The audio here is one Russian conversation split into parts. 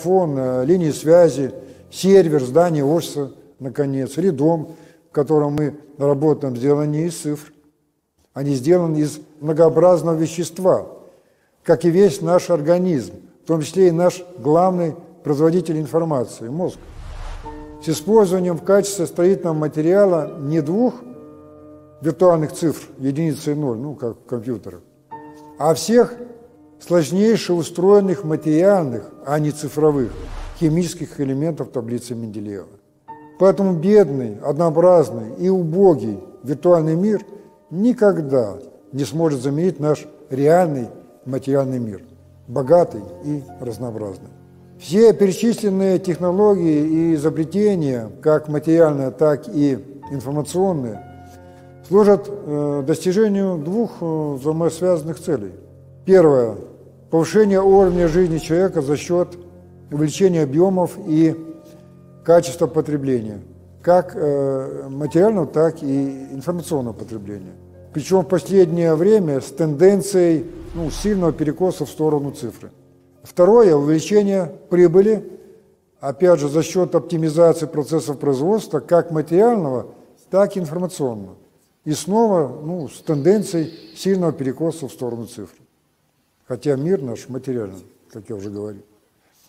смартфон, э, линии связи, сервер, здание офиса, наконец, или дом, в котором мы работаем, сделан не из цифр. Они сделаны из многообразного вещества, как и весь наш организм, в том числе и наш главный производитель информации – мозг. С использованием в качестве строительного материала не двух виртуальных цифр, единицы и ноль, ну, как в компьютерах, а всех сложнейших устроенных материальных, а не цифровых, химических элементов таблицы Менделеева. Поэтому бедный, однообразный и убогий виртуальный мир никогда не сможет заменить наш реальный материальный мир, богатый и разнообразный. Все перечисленные технологии и изобретения, как материальные, так и информационные, служат э, достижению двух э, взаимосвязанных целей. Первое – повышение уровня жизни человека за счет увеличения объемов и качества потребления, как э, материального, так и информационного потребления. Причем в последнее время с тенденцией ну, сильного перекоса в сторону цифры. Второе – увеличение прибыли, опять же, за счет оптимизации процессов производства как материального, так и информационного. И снова ну, с тенденцией сильного перекоса в сторону цифр. Хотя мир наш материальный, как я уже говорил.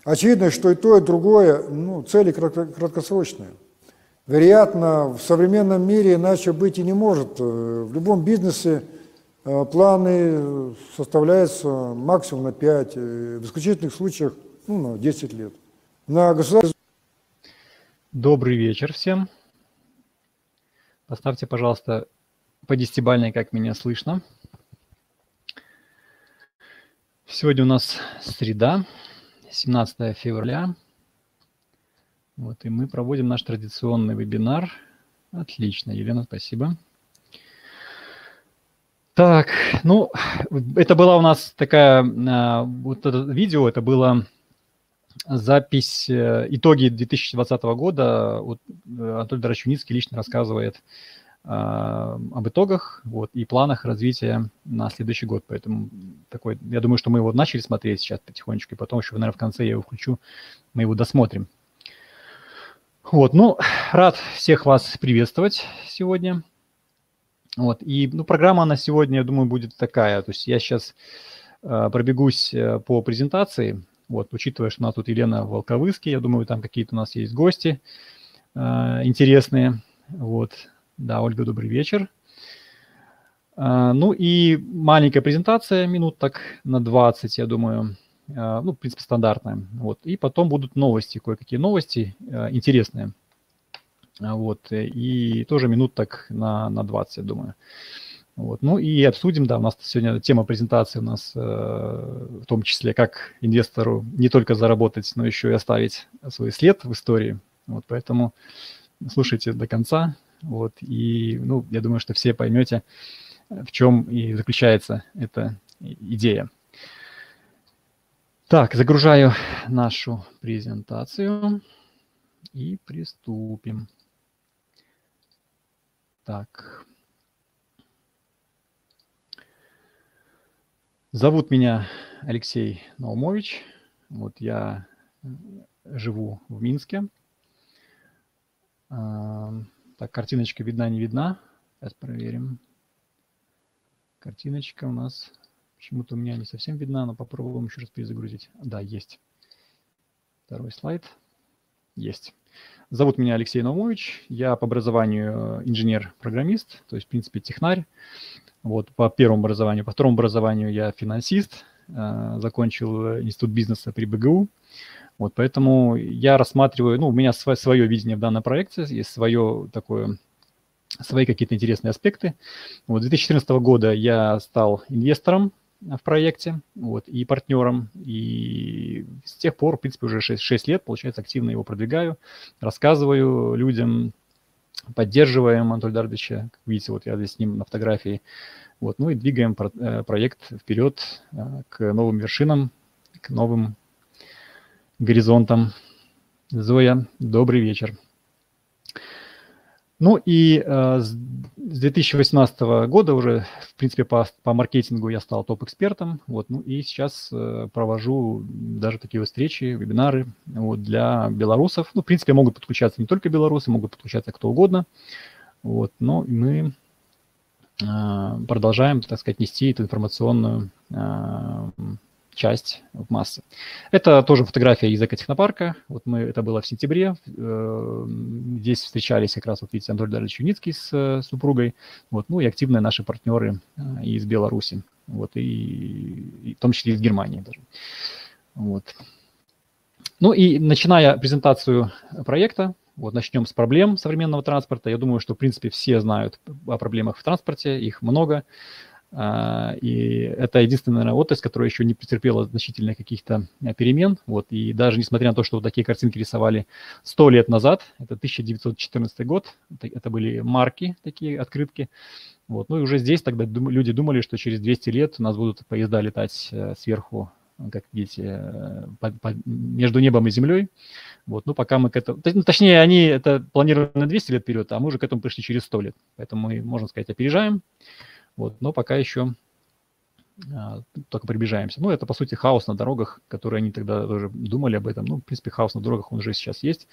Очевидно, что и то, и другое, ну, цели краткосрочные. Вероятно, в современном мире иначе быть и не может. Э, в любом бизнесе э, планы составляются максимум на 5, э, в исключительных случаях ну, на 10 лет. На государственном... Добрый вечер всем. Поставьте, пожалуйста, по десятибальной, как меня слышно. Сегодня у нас среда, 17 февраля. Вот, и мы проводим наш традиционный вебинар. Отлично, Елена, спасибо. Так, ну, это была у нас такая, а, вот это видео, это было запись, э, итоги 2020 года. Вот э, Анатолий Дорочуницкий лично рассказывает об итогах вот, и планах развития на следующий год. Поэтому такой, я думаю, что мы его начали смотреть сейчас потихонечку, и потом еще, наверное, в конце я его включу, мы его досмотрим. Вот, ну, рад всех вас приветствовать сегодня. Вот, и, ну, программа на сегодня, я думаю, будет такая. То есть я сейчас э, пробегусь э, по презентации, вот, учитывая, что у нас тут Елена Волковыский, я думаю, там какие-то у нас есть гости э, интересные. Вот, да, Ольга, добрый вечер. А, ну и маленькая презентация, минут так на 20, я думаю. А, ну, в принципе, стандартная. Вот. И потом будут новости, кое-какие новости а, интересные. Вот. И тоже минут так на, на 20, я думаю. Вот. Ну и обсудим, да, у нас сегодня тема презентации у нас э, в том числе, как инвестору не только заработать, но еще и оставить свой след в истории. Вот поэтому слушайте до конца, вот, и, ну, я думаю, что все поймете, в чем и заключается эта идея. Так, загружаю нашу презентацию и приступим. Так. Зовут меня Алексей Наумович. Вот я живу в Минске. Так, картиночка видна, не видна. Сейчас проверим. Картиночка у нас почему-то у меня не совсем видна, но попробуем еще раз перезагрузить. Да, есть. Второй слайд. Есть. Зовут меня Алексей Наумович. Я по образованию инженер-программист, то есть, в принципе, технарь. Вот по первому образованию. По второму образованию я финансист. Э, закончил институт бизнеса при БГУ. Вот поэтому я рассматриваю, ну, у меня свое, свое видение в данном проекте, есть свое такое, свои какие-то интересные аспекты. Вот, с 2014 года я стал инвестором в проекте вот, и партнером. И с тех пор, в принципе, уже 6, 6 лет, получается, активно его продвигаю, рассказываю людям, поддерживаем Анатолия Дарбича. Как видите, вот я здесь с ним на фотографии. Вот, ну и двигаем про, э, проект вперед э, к новым вершинам, к новым горизонтом. Зоя, добрый вечер. Ну и э, с 2018 года уже, в принципе, по, по маркетингу я стал топ-экспертом. Вот, ну и сейчас э, провожу даже такие встречи, вебинары вот, для белорусов. Ну, в принципе, могут подключаться не только белорусы, могут подключаться кто угодно. Вот, но мы э, продолжаем, так сказать, нести эту информационную э, часть в массы. Это тоже фотография из экотехнопарка. Вот мы, это было в сентябре. Э, здесь встречались как раз, вот видите, Анатолий Дарьевич Юницкий с э, супругой. Вот, ну и активные наши партнеры э, из Беларуси. Вот, и, и в том числе из Германии даже. Вот. Ну и начиная презентацию проекта, вот начнем с проблем современного транспорта. Я думаю, что, в принципе, все знают о проблемах в транспорте, их много. А, и это единственная, отрасль, которая еще не претерпела значительных каких-то э, перемен. Вот. И даже несмотря на то, что вот такие картинки рисовали 100 лет назад, это 1914 год, это были марки, такие открытки. Вот. Ну и уже здесь тогда люди думали, что через 200 лет у нас будут поезда летать э, сверху, как видите, э, по, по, между небом и землей. Вот. Ну, пока мы к этому... Ну, точнее, они это планировали на 200 лет вперед, а мы уже к этому пришли через 100 лет. Поэтому мы, можно сказать, опережаем. Вот, но пока еще а, только приближаемся. Ну, это, по сути, хаос на дорогах, которые они тогда тоже думали об этом. Ну, в принципе, хаос на дорогах, он уже сейчас есть.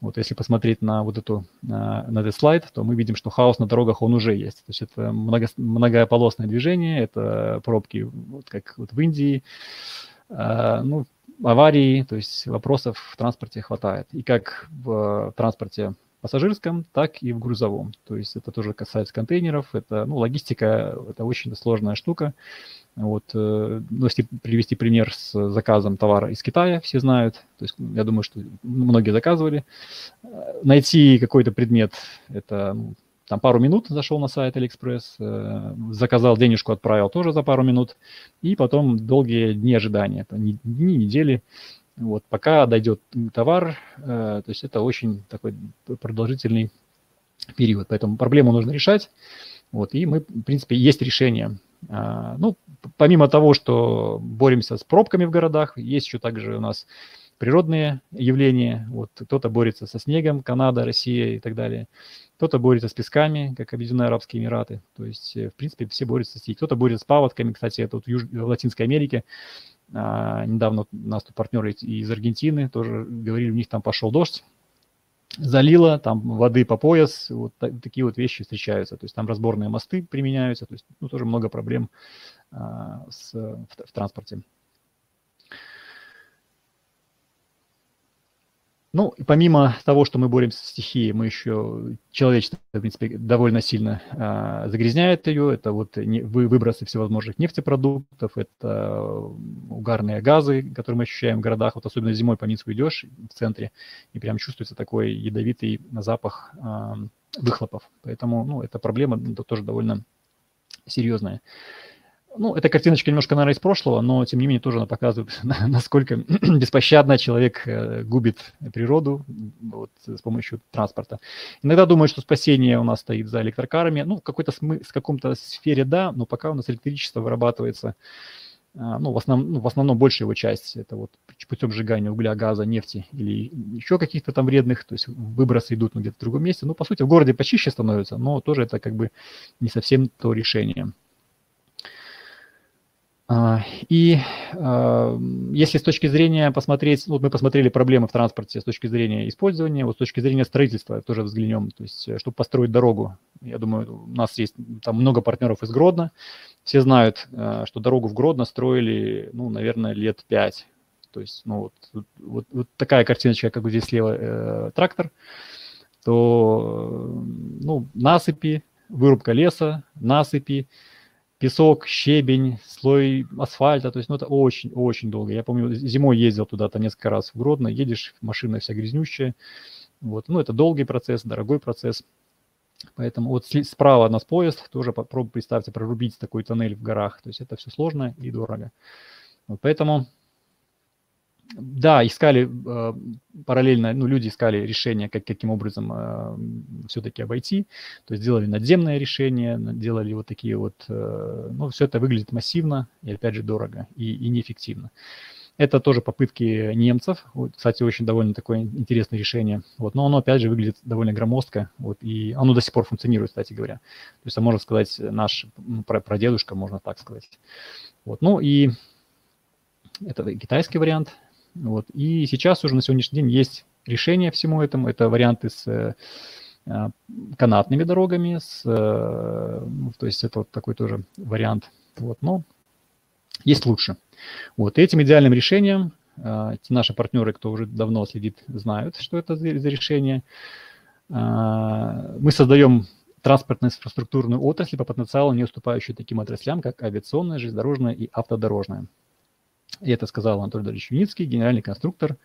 Вот если посмотреть на вот эту, на, на этот слайд, то мы видим, что хаос на дорогах, он уже есть. То есть это много, многополосное движение, это пробки, вот как вот в Индии, а, ну, аварии, то есть вопросов в транспорте хватает. И как в транспорте пассажирском, так и в грузовом. То есть это тоже касается контейнеров. Это, ну, логистика – это очень сложная штука. Вот, э, ну, если привести пример с заказом товара из Китая, все знают, то есть я думаю, что многие заказывали. Найти какой-то предмет – это ну, там пару минут зашел на сайт AliExpress, э, заказал денежку, отправил тоже за пару минут, и потом долгие дни ожидания, это дни, недели, вот, пока дойдет товар, э, то есть это очень такой продолжительный период, поэтому проблему нужно решать. Вот, и мы, в принципе, есть решение. А, ну, помимо того, что боремся с пробками в городах, есть еще также у нас природные явления. Вот кто-то борется со снегом, Канада, Россия и так далее. Кто-то борется с песками, как Объединенные Арабские Эмираты. То есть, э, в принципе, все борются с ней. Кто-то борется с паводками. Кстати, это вот в, Юж... в Латинской Америке а, недавно у нас тут партнеры из Аргентины тоже говорили, у них там пошел дождь, залило, там воды по пояс, вот так, такие вот вещи встречаются. То есть там разборные мосты применяются, то есть ну, тоже много проблем а, с, в, в транспорте. Ну, и помимо того, что мы боремся с стихией, мы еще, человечество, в принципе, довольно сильно а, загрязняет ее. Это вот не, вы, выбросы всевозможных нефтепродуктов, это угарные газы, которые мы ощущаем в городах. Вот особенно зимой по Минску идешь в центре, и прям чувствуется такой ядовитый запах а, выхлопов. Поэтому, ну, эта проблема это тоже довольно серьезная. Ну, эта картиночка немножко, наверное, из прошлого, но, тем не менее, тоже она показывает, насколько беспощадно человек э, губит природу вот, с помощью транспорта. Иногда думаю, что спасение у нас стоит за электрокарами. Ну, в какой-то смы- в каком-то сфере да, но пока у нас электричество вырабатывается, а, ну, в, основ, ну, в основном большая его часть, это вот путем сжигания угля, газа, нефти или еще каких-то там вредных, то есть выбросы идут где-то в другом месте. Ну, по сути, в городе почище становится, но тоже это как бы не совсем то решение. А, и а, если с точки зрения посмотреть, вот мы посмотрели проблемы в транспорте с точки зрения использования, вот с точки зрения строительства тоже взглянем, то есть э, чтобы построить дорогу, я думаю, у нас есть там много партнеров из Гродно, все знают, э, что дорогу в Гродно строили, ну, наверное, лет пять, то есть, ну, вот, вот, вот такая картиночка, как вот здесь слева э, трактор, то, ну, насыпи, вырубка леса, насыпи, песок, щебень, слой асфальта, то есть, ну, это очень-очень долго. Я помню, зимой ездил туда там несколько раз в Гродно, едешь, машина вся грязнющая, вот, ну, это долгий процесс, дорогой процесс, поэтому вот справа нас поезд, тоже попробуйте, представьте, прорубить такой тоннель в горах, то есть это все сложно и дорого. Вот, поэтому да, искали э, параллельно, ну, люди искали решение, как, каким образом э, все-таки обойти. То есть делали надземное решение, делали вот такие вот, э, ну, все это выглядит массивно и, опять же, дорого и, и неэффективно. Это тоже попытки немцев. Вот, кстати, очень довольно такое интересное решение. Вот, но оно, опять же, выглядит довольно громоздко. Вот, и оно до сих пор функционирует, кстати говоря. То есть, можно сказать, наш прадедушка, можно так сказать. Вот, ну и это китайский вариант. Вот, и сейчас уже на сегодняшний день есть решение всему этому. Это варианты с э, канатными дорогами, с, э, то есть это вот такой тоже вариант. Вот, но есть лучше. Вот, и этим идеальным решением э, наши партнеры, кто уже давно следит, знают, что это за, решение. Э, мы создаем транспортно-инфраструктурную отрасль по потенциалу, не уступающую таким отраслям, как авиационная, железнодорожная и автодорожная. И это сказал Анатолий Дорич Юницкий, генеральный конструктор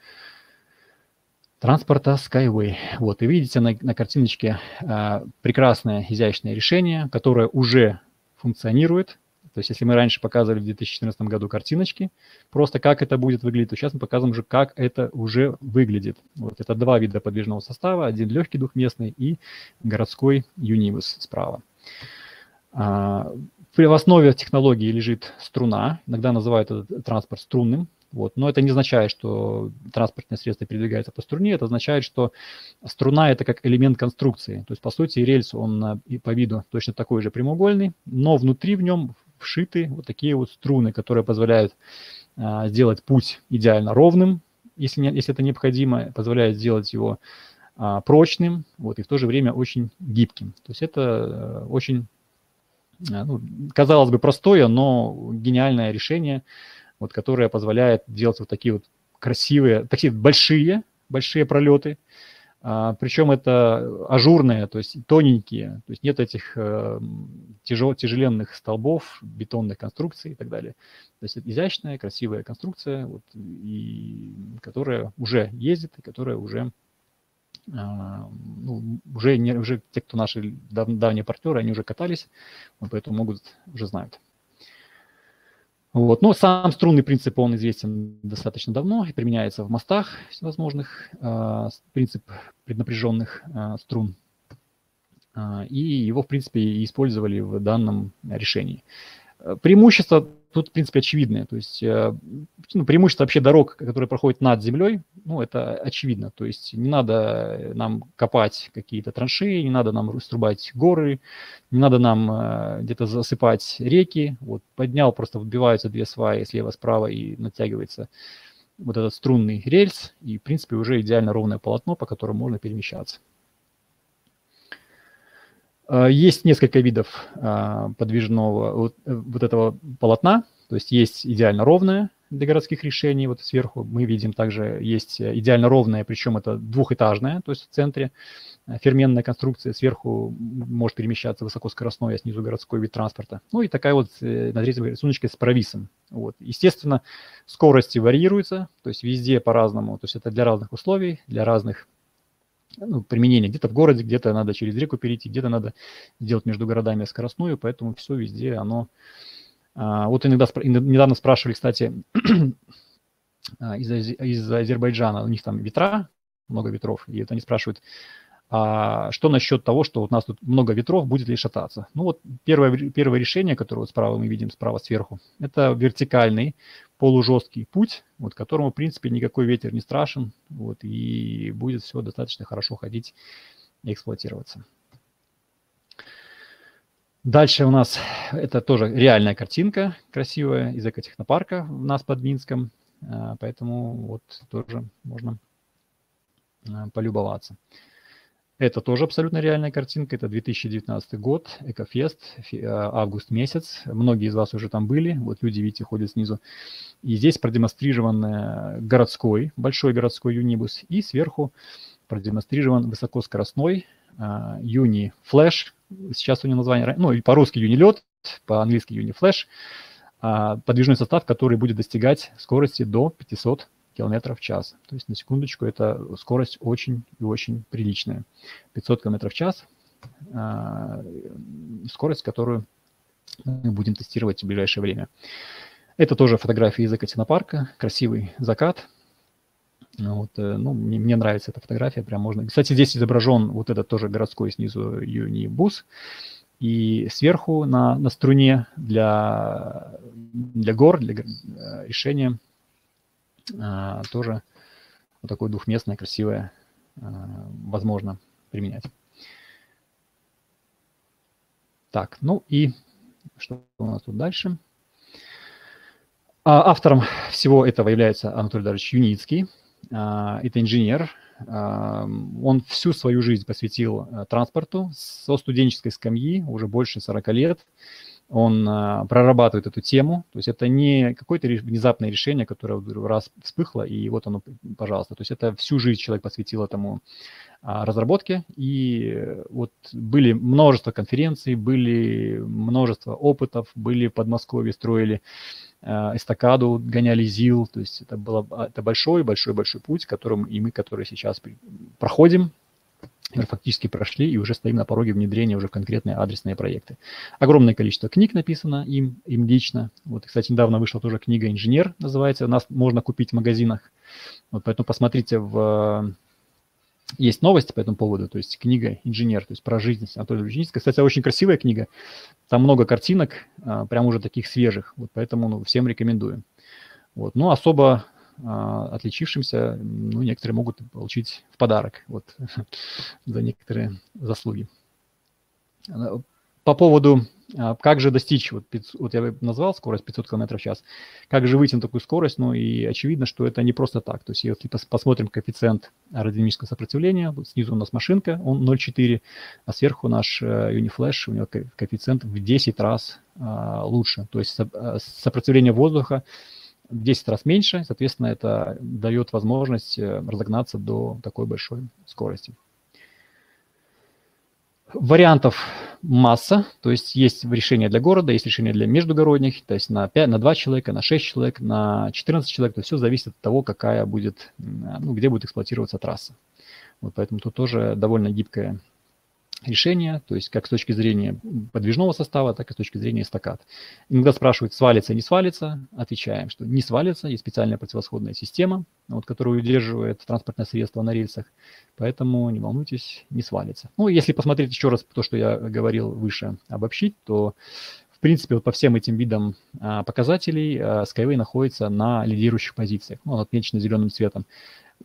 транспорта Skyway. Вот, и видите на, на картиночке э, прекрасное, изящное решение, которое уже функционирует, то есть если мы раньше показывали в 2014 году картиночки, просто как это будет выглядеть, то сейчас мы показываем уже, как это уже выглядит. Вот это два вида подвижного состава, один легкий двухместный и городской Unibus справа. В основе технологии лежит струна, иногда называют этот транспорт струнным, вот. Но это не означает, что транспортное средство передвигается по струне, это означает, что струна – это как элемент конструкции. То есть, по сути, рельс, он по виду точно такой же прямоугольный, но внутри в нем вшиты вот такие вот струны, которые позволяют а, сделать путь идеально ровным, если, не, если это необходимо, позволяют сделать его а, прочным, вот, и в то же время очень гибким. То есть это очень, казалось бы, простое, но гениальное решение, вот, которое позволяет делать вот такие вот красивые, такие большие, большие пролеты, а, причем это ажурные, то есть тоненькие, то есть нет этих э, тяжел, тяжеленных столбов, бетонных конструкций и так далее. То есть это изящная, красивая конструкция, вот, и, которая уже ездит и которая уже, ну, уже, не, уже те, кто наши дав, давние партнеры, они уже катались, вот, поэтому могут, уже знают. Вот. Но сам струнный принцип, он известен достаточно давно и применяется в мостах всевозможных, э, принцип преднапряженных э, струн. Э, и его, в принципе, использовали в данном решении. Преимущество тут, в принципе, очевидное. То есть э, ну, преимущество вообще дорог, которые проходят над землей, ну, это очевидно. То есть не надо нам копать какие-то траншеи, не надо нам струбать горы, не надо нам э, где-то засыпать реки. Вот поднял, просто вбиваются две сваи слева-справа и натягивается вот этот струнный рельс, и, в принципе, уже идеально ровное полотно, по которому можно перемещаться. Э, есть несколько видов э, подвижного вот, э, вот этого полотна, то есть есть идеально ровное для городских решений, вот сверху мы видим также есть идеально ровное, причем это двухэтажное, то есть в центре ферменная конструкция, сверху может перемещаться высокоскоростной, а снизу городской вид транспорта. Ну и такая вот на третьем рисуночке с провисом. Вот. Естественно, скорости варьируются, то есть везде по-разному, то есть это для разных условий, для разных ну, применение. Где-то в городе, где-то надо через реку перейти, где-то надо сделать между городами скоростную, поэтому все везде оно... А, вот иногда, недавно спрашивали, кстати, а, из, из Азербайджана, у них там ветра, много ветров, и это они спрашивают, а что насчет того, что вот у нас тут много ветров, будет ли шататься? Ну вот первое, первое решение, которое вот справа мы видим, справа сверху, это вертикальный полужесткий путь, вот которому, в принципе, никакой ветер не страшен, вот, и будет все достаточно хорошо ходить и эксплуатироваться. Дальше у нас это тоже реальная картинка красивая из экотехнопарка у нас под Минском, а, поэтому вот тоже можно а, полюбоваться. Это тоже абсолютно реальная картинка. Это 2019 год, Экофест, э, август месяц. Многие из вас уже там были. Вот люди, видите, ходят снизу. И здесь продемонстрирован городской, большой городской юнибус. И сверху продемонстрирован высокоскоростной uh, Юни Флэш. Сейчас у него название, ну по-русски Юни Лед, по-английски Юни Флэш. Uh, подвижной состав, который будет достигать скорости до 500 км в час. То есть на секундочку это скорость очень и очень приличная. 500 км в час а, скорость, которую мы будем тестировать в ближайшее время. Это тоже фотография из Екатеринопарка, красивый закат. Вот, э, ну, мне, мне нравится эта фотография, прям можно. Кстати, здесь изображен вот этот тоже городской снизу юнибус. И сверху на, на струне для, для гор, для э, решения тоже вот такое двухместное, красивое, а, возможно применять. Так, ну и что у нас тут дальше? А, автором всего этого является Анатолий Дарович Юницкий. А, это инженер. А, он всю свою жизнь посвятил транспорту со студенческой скамьи, уже больше 40 лет. Он прорабатывает эту тему. То есть это не какое-то внезапное решение, которое раз вспыхло, и вот оно, пожалуйста. То есть это всю жизнь человек посвятил этому разработке. И вот были множество конференций, были множество опытов, были в Подмосковье, строили Э, эстакаду, гоняли ЗИЛ, то есть это, было, это большой-большой-большой путь, которым и мы, которые сейчас проходим, фактически прошли и уже стоим на пороге внедрения уже в конкретные адресные проекты. Огромное количество книг написано им, им лично. Вот, кстати, недавно вышла тоже книга «Инженер», называется. Нас можно купить в магазинах. Вот, поэтому посмотрите в есть новости по этому поводу, то есть книга «Инженер», то есть про жизнь Анатолия Лучинского. Кстати, очень красивая книга, там много картинок, а, прям уже таких свежих, вот поэтому ну, всем рекомендую. Вот. Ну, особо отличившимся, ну, некоторые могут получить в подарок вот, за некоторые заслуги. По поводу а как же достичь, вот, 500, вот я назвал скорость 500 км в час, как же выйти на такую скорость, ну и очевидно, что это не просто так. То есть если посмотрим коэффициент аэродинамического сопротивления, вот снизу у нас машинка, он 0,4, а сверху наш Uniflash, у него коэффициент в 10 раз а, лучше. То есть а, сопротивление воздуха в 10 раз меньше, соответственно, это дает возможность э, разогнаться до такой большой скорости. Вариантов масса, то есть есть решение для города, есть решение для междугородних, то есть на, 5, на 2 человека, на 6 человек, на 14 человек, то есть все зависит от того, какая будет, ну, где будет эксплуатироваться трасса. Вот поэтому тут тоже довольно гибкая решения, то есть как с точки зрения подвижного состава, так и с точки зрения эстакад. Иногда спрашивают, свалится, не свалится. Отвечаем, что не свалится, есть специальная противосходная система, вот, которая удерживает транспортное средство на рельсах, поэтому не волнуйтесь, не свалится. Ну, если посмотреть еще раз то, что я говорил выше, обобщить, то в принципе, вот по всем этим видам а, показателей а, Skyway находится на лидирующих позициях. Ну, он отмечен зеленым цветом.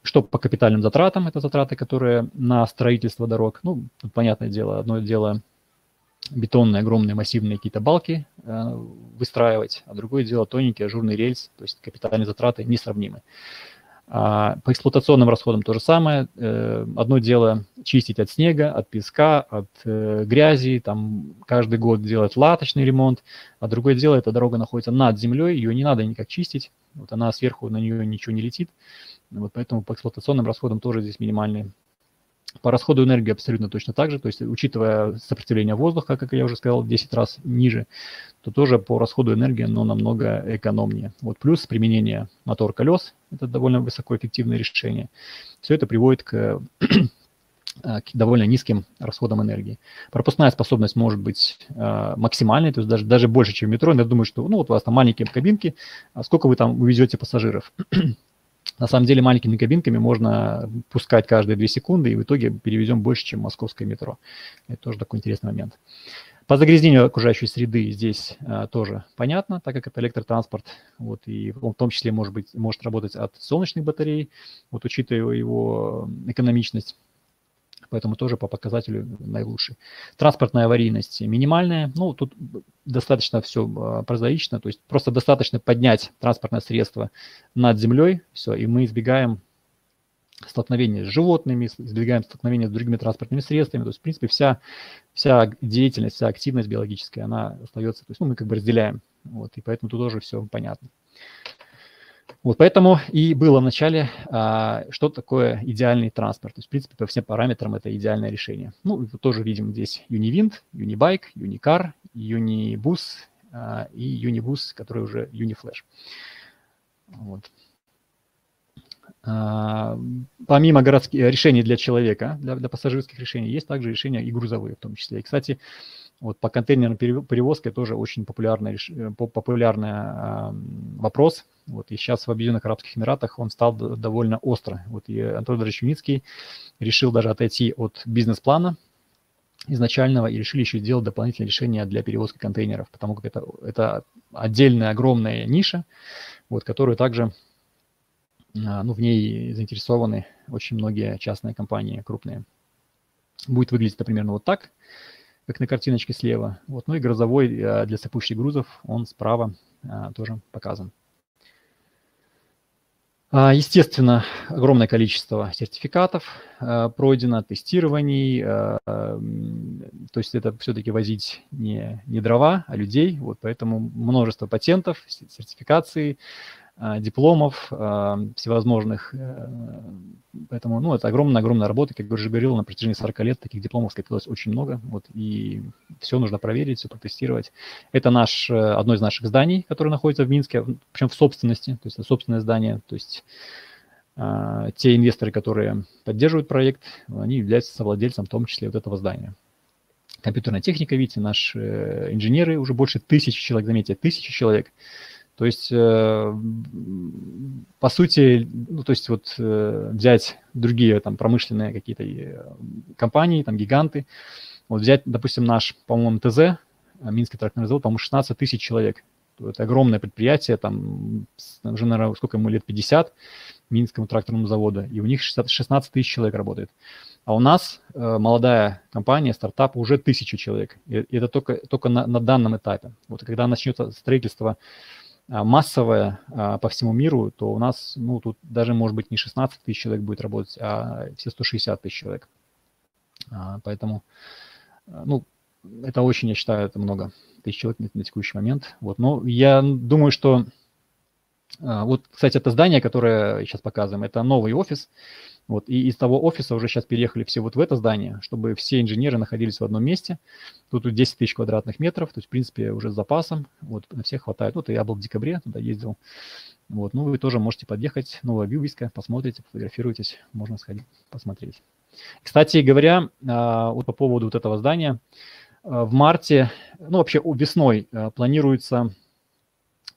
Что по капитальным затратам, это затраты, которые на строительство дорог. Ну, понятное дело, одно дело бетонные, огромные, массивные какие-то балки э, выстраивать, а другое дело тоненький ажурный рельс, то есть капитальные затраты несравнимы. А по эксплуатационным расходам то же самое. Э, одно дело чистить от снега, от песка, от э, грязи, там каждый год делать латочный ремонт, а другое дело, эта дорога находится над землей, ее не надо никак чистить, вот она сверху, на нее ничего не летит, вот поэтому по эксплуатационным расходам тоже здесь минимальные. По расходу энергии абсолютно точно так же, то есть учитывая сопротивление воздуха, как я уже сказал, в 10 раз ниже, то тоже по расходу энергии оно намного экономнее. Вот плюс применение мотор-колес, это довольно высокоэффективное решение. Все это приводит к к довольно низким расходам энергии. Пропускная способность может быть э, максимальной, то есть даже, даже больше, чем метро. Я думаю, что ну, вот у вас там маленькие кабинки, а сколько вы там увезете пассажиров? На самом деле маленькими кабинками можно пускать каждые 2 секунды, и в итоге перевезем больше, чем московское метро. Это тоже такой интересный момент. По загрязнению окружающей среды здесь а, тоже понятно, так как это электротранспорт, вот, и он в том числе может, быть, может работать от солнечных батарей, вот, учитывая его экономичность поэтому тоже по показателю наилучший. Транспортная аварийность минимальная, ну, тут достаточно все а, прозаично, то есть просто достаточно поднять транспортное средство над землей, все, и мы избегаем столкновения с животными, избегаем столкновения с другими транспортными средствами. То есть, в принципе, вся, вся деятельность, вся активность биологическая, она остается, то есть, ну, мы как бы разделяем. Вот, и поэтому тут тоже все понятно. Вот поэтому и было в начале, а, что такое идеальный транспорт. То есть, в принципе, по всем параметрам это идеальное решение. Ну, тоже видим здесь Univind, Unibike, Unicar, Unibus а, и Unibus, который уже Uniflash. Вот. А, помимо городских решений для человека, для, для пассажирских решений, есть также решения и грузовые в том числе. И, кстати, вот по контейнерной перевозке тоже очень популярный, э, популярный э, вопрос. Вот, и сейчас в Объединенных Арабских Эмиратах он стал довольно остро. Вот, и Антон Дорич решил даже отойти от бизнес-плана изначального и решили еще сделать дополнительное решение для перевозки контейнеров, потому как это, это отдельная огромная ниша, вот, которую также ну, в ней заинтересованы очень многие частные компании крупные. Будет выглядеть это примерно вот так, как на картиночке слева. Вот, ну и грозовой для сыпущих грузов, он справа тоже показан. А, естественно, огромное количество сертификатов а, пройдено, тестирований. А, то есть это все-таки возить не, не дрова, а людей. Вот поэтому множество патентов, сертификаций, а, дипломов а, всевозможных. Э, поэтому, ну, это огромная-огромная работа. Как я уже говорил, на протяжении 40 лет таких дипломов скопилось очень много. Вот, и все нужно проверить, все протестировать. Это наш, э, одно из наших зданий, которое находится в Минске, причем в собственности, то есть это собственное здание. То есть а, те инвесторы, которые поддерживают проект, они являются совладельцем в том числе вот этого здания компьютерная техника, видите, наши э, инженеры, уже больше тысячи человек, заметьте, тысячи человек, то есть, э, по сути, ну, то есть вот э, взять другие там промышленные какие-то э, компании, там гиганты, вот взять, допустим, наш, по-моему, ТЗ, Минский тракторный завод, по-моему, 16 тысяч человек. Это огромное предприятие, там уже, наверное, сколько ему лет, 50, Минскому тракторному заводу, и у них 16 тысяч человек работает. А у нас э, молодая компания, стартап, уже тысячу человек. И, и это только, только на, на данном этапе. Вот когда начнется строительство массовая а, по всему миру, то у нас, ну, тут даже, может быть, не 16 тысяч человек будет работать, а все 160 тысяч человек. А, поэтому, ну, это очень, я считаю, это много тысяч человек на, на текущий момент. Вот, но я думаю, что вот, кстати, это здание, которое сейчас показываем, это новый офис, вот, и из того офиса уже сейчас переехали все вот в это здание, чтобы все инженеры находились в одном месте. Тут 10 тысяч квадратных метров, то есть, в принципе, уже с запасом. Вот, на всех хватает. Вот, я был в декабре, туда ездил. Вот, ну, вы тоже можете подъехать, новая вывеска, посмотрите, фотографируйтесь, можно сходить, посмотреть. Кстати говоря, а, вот по поводу вот этого здания, а, в марте, ну, вообще весной а, планируется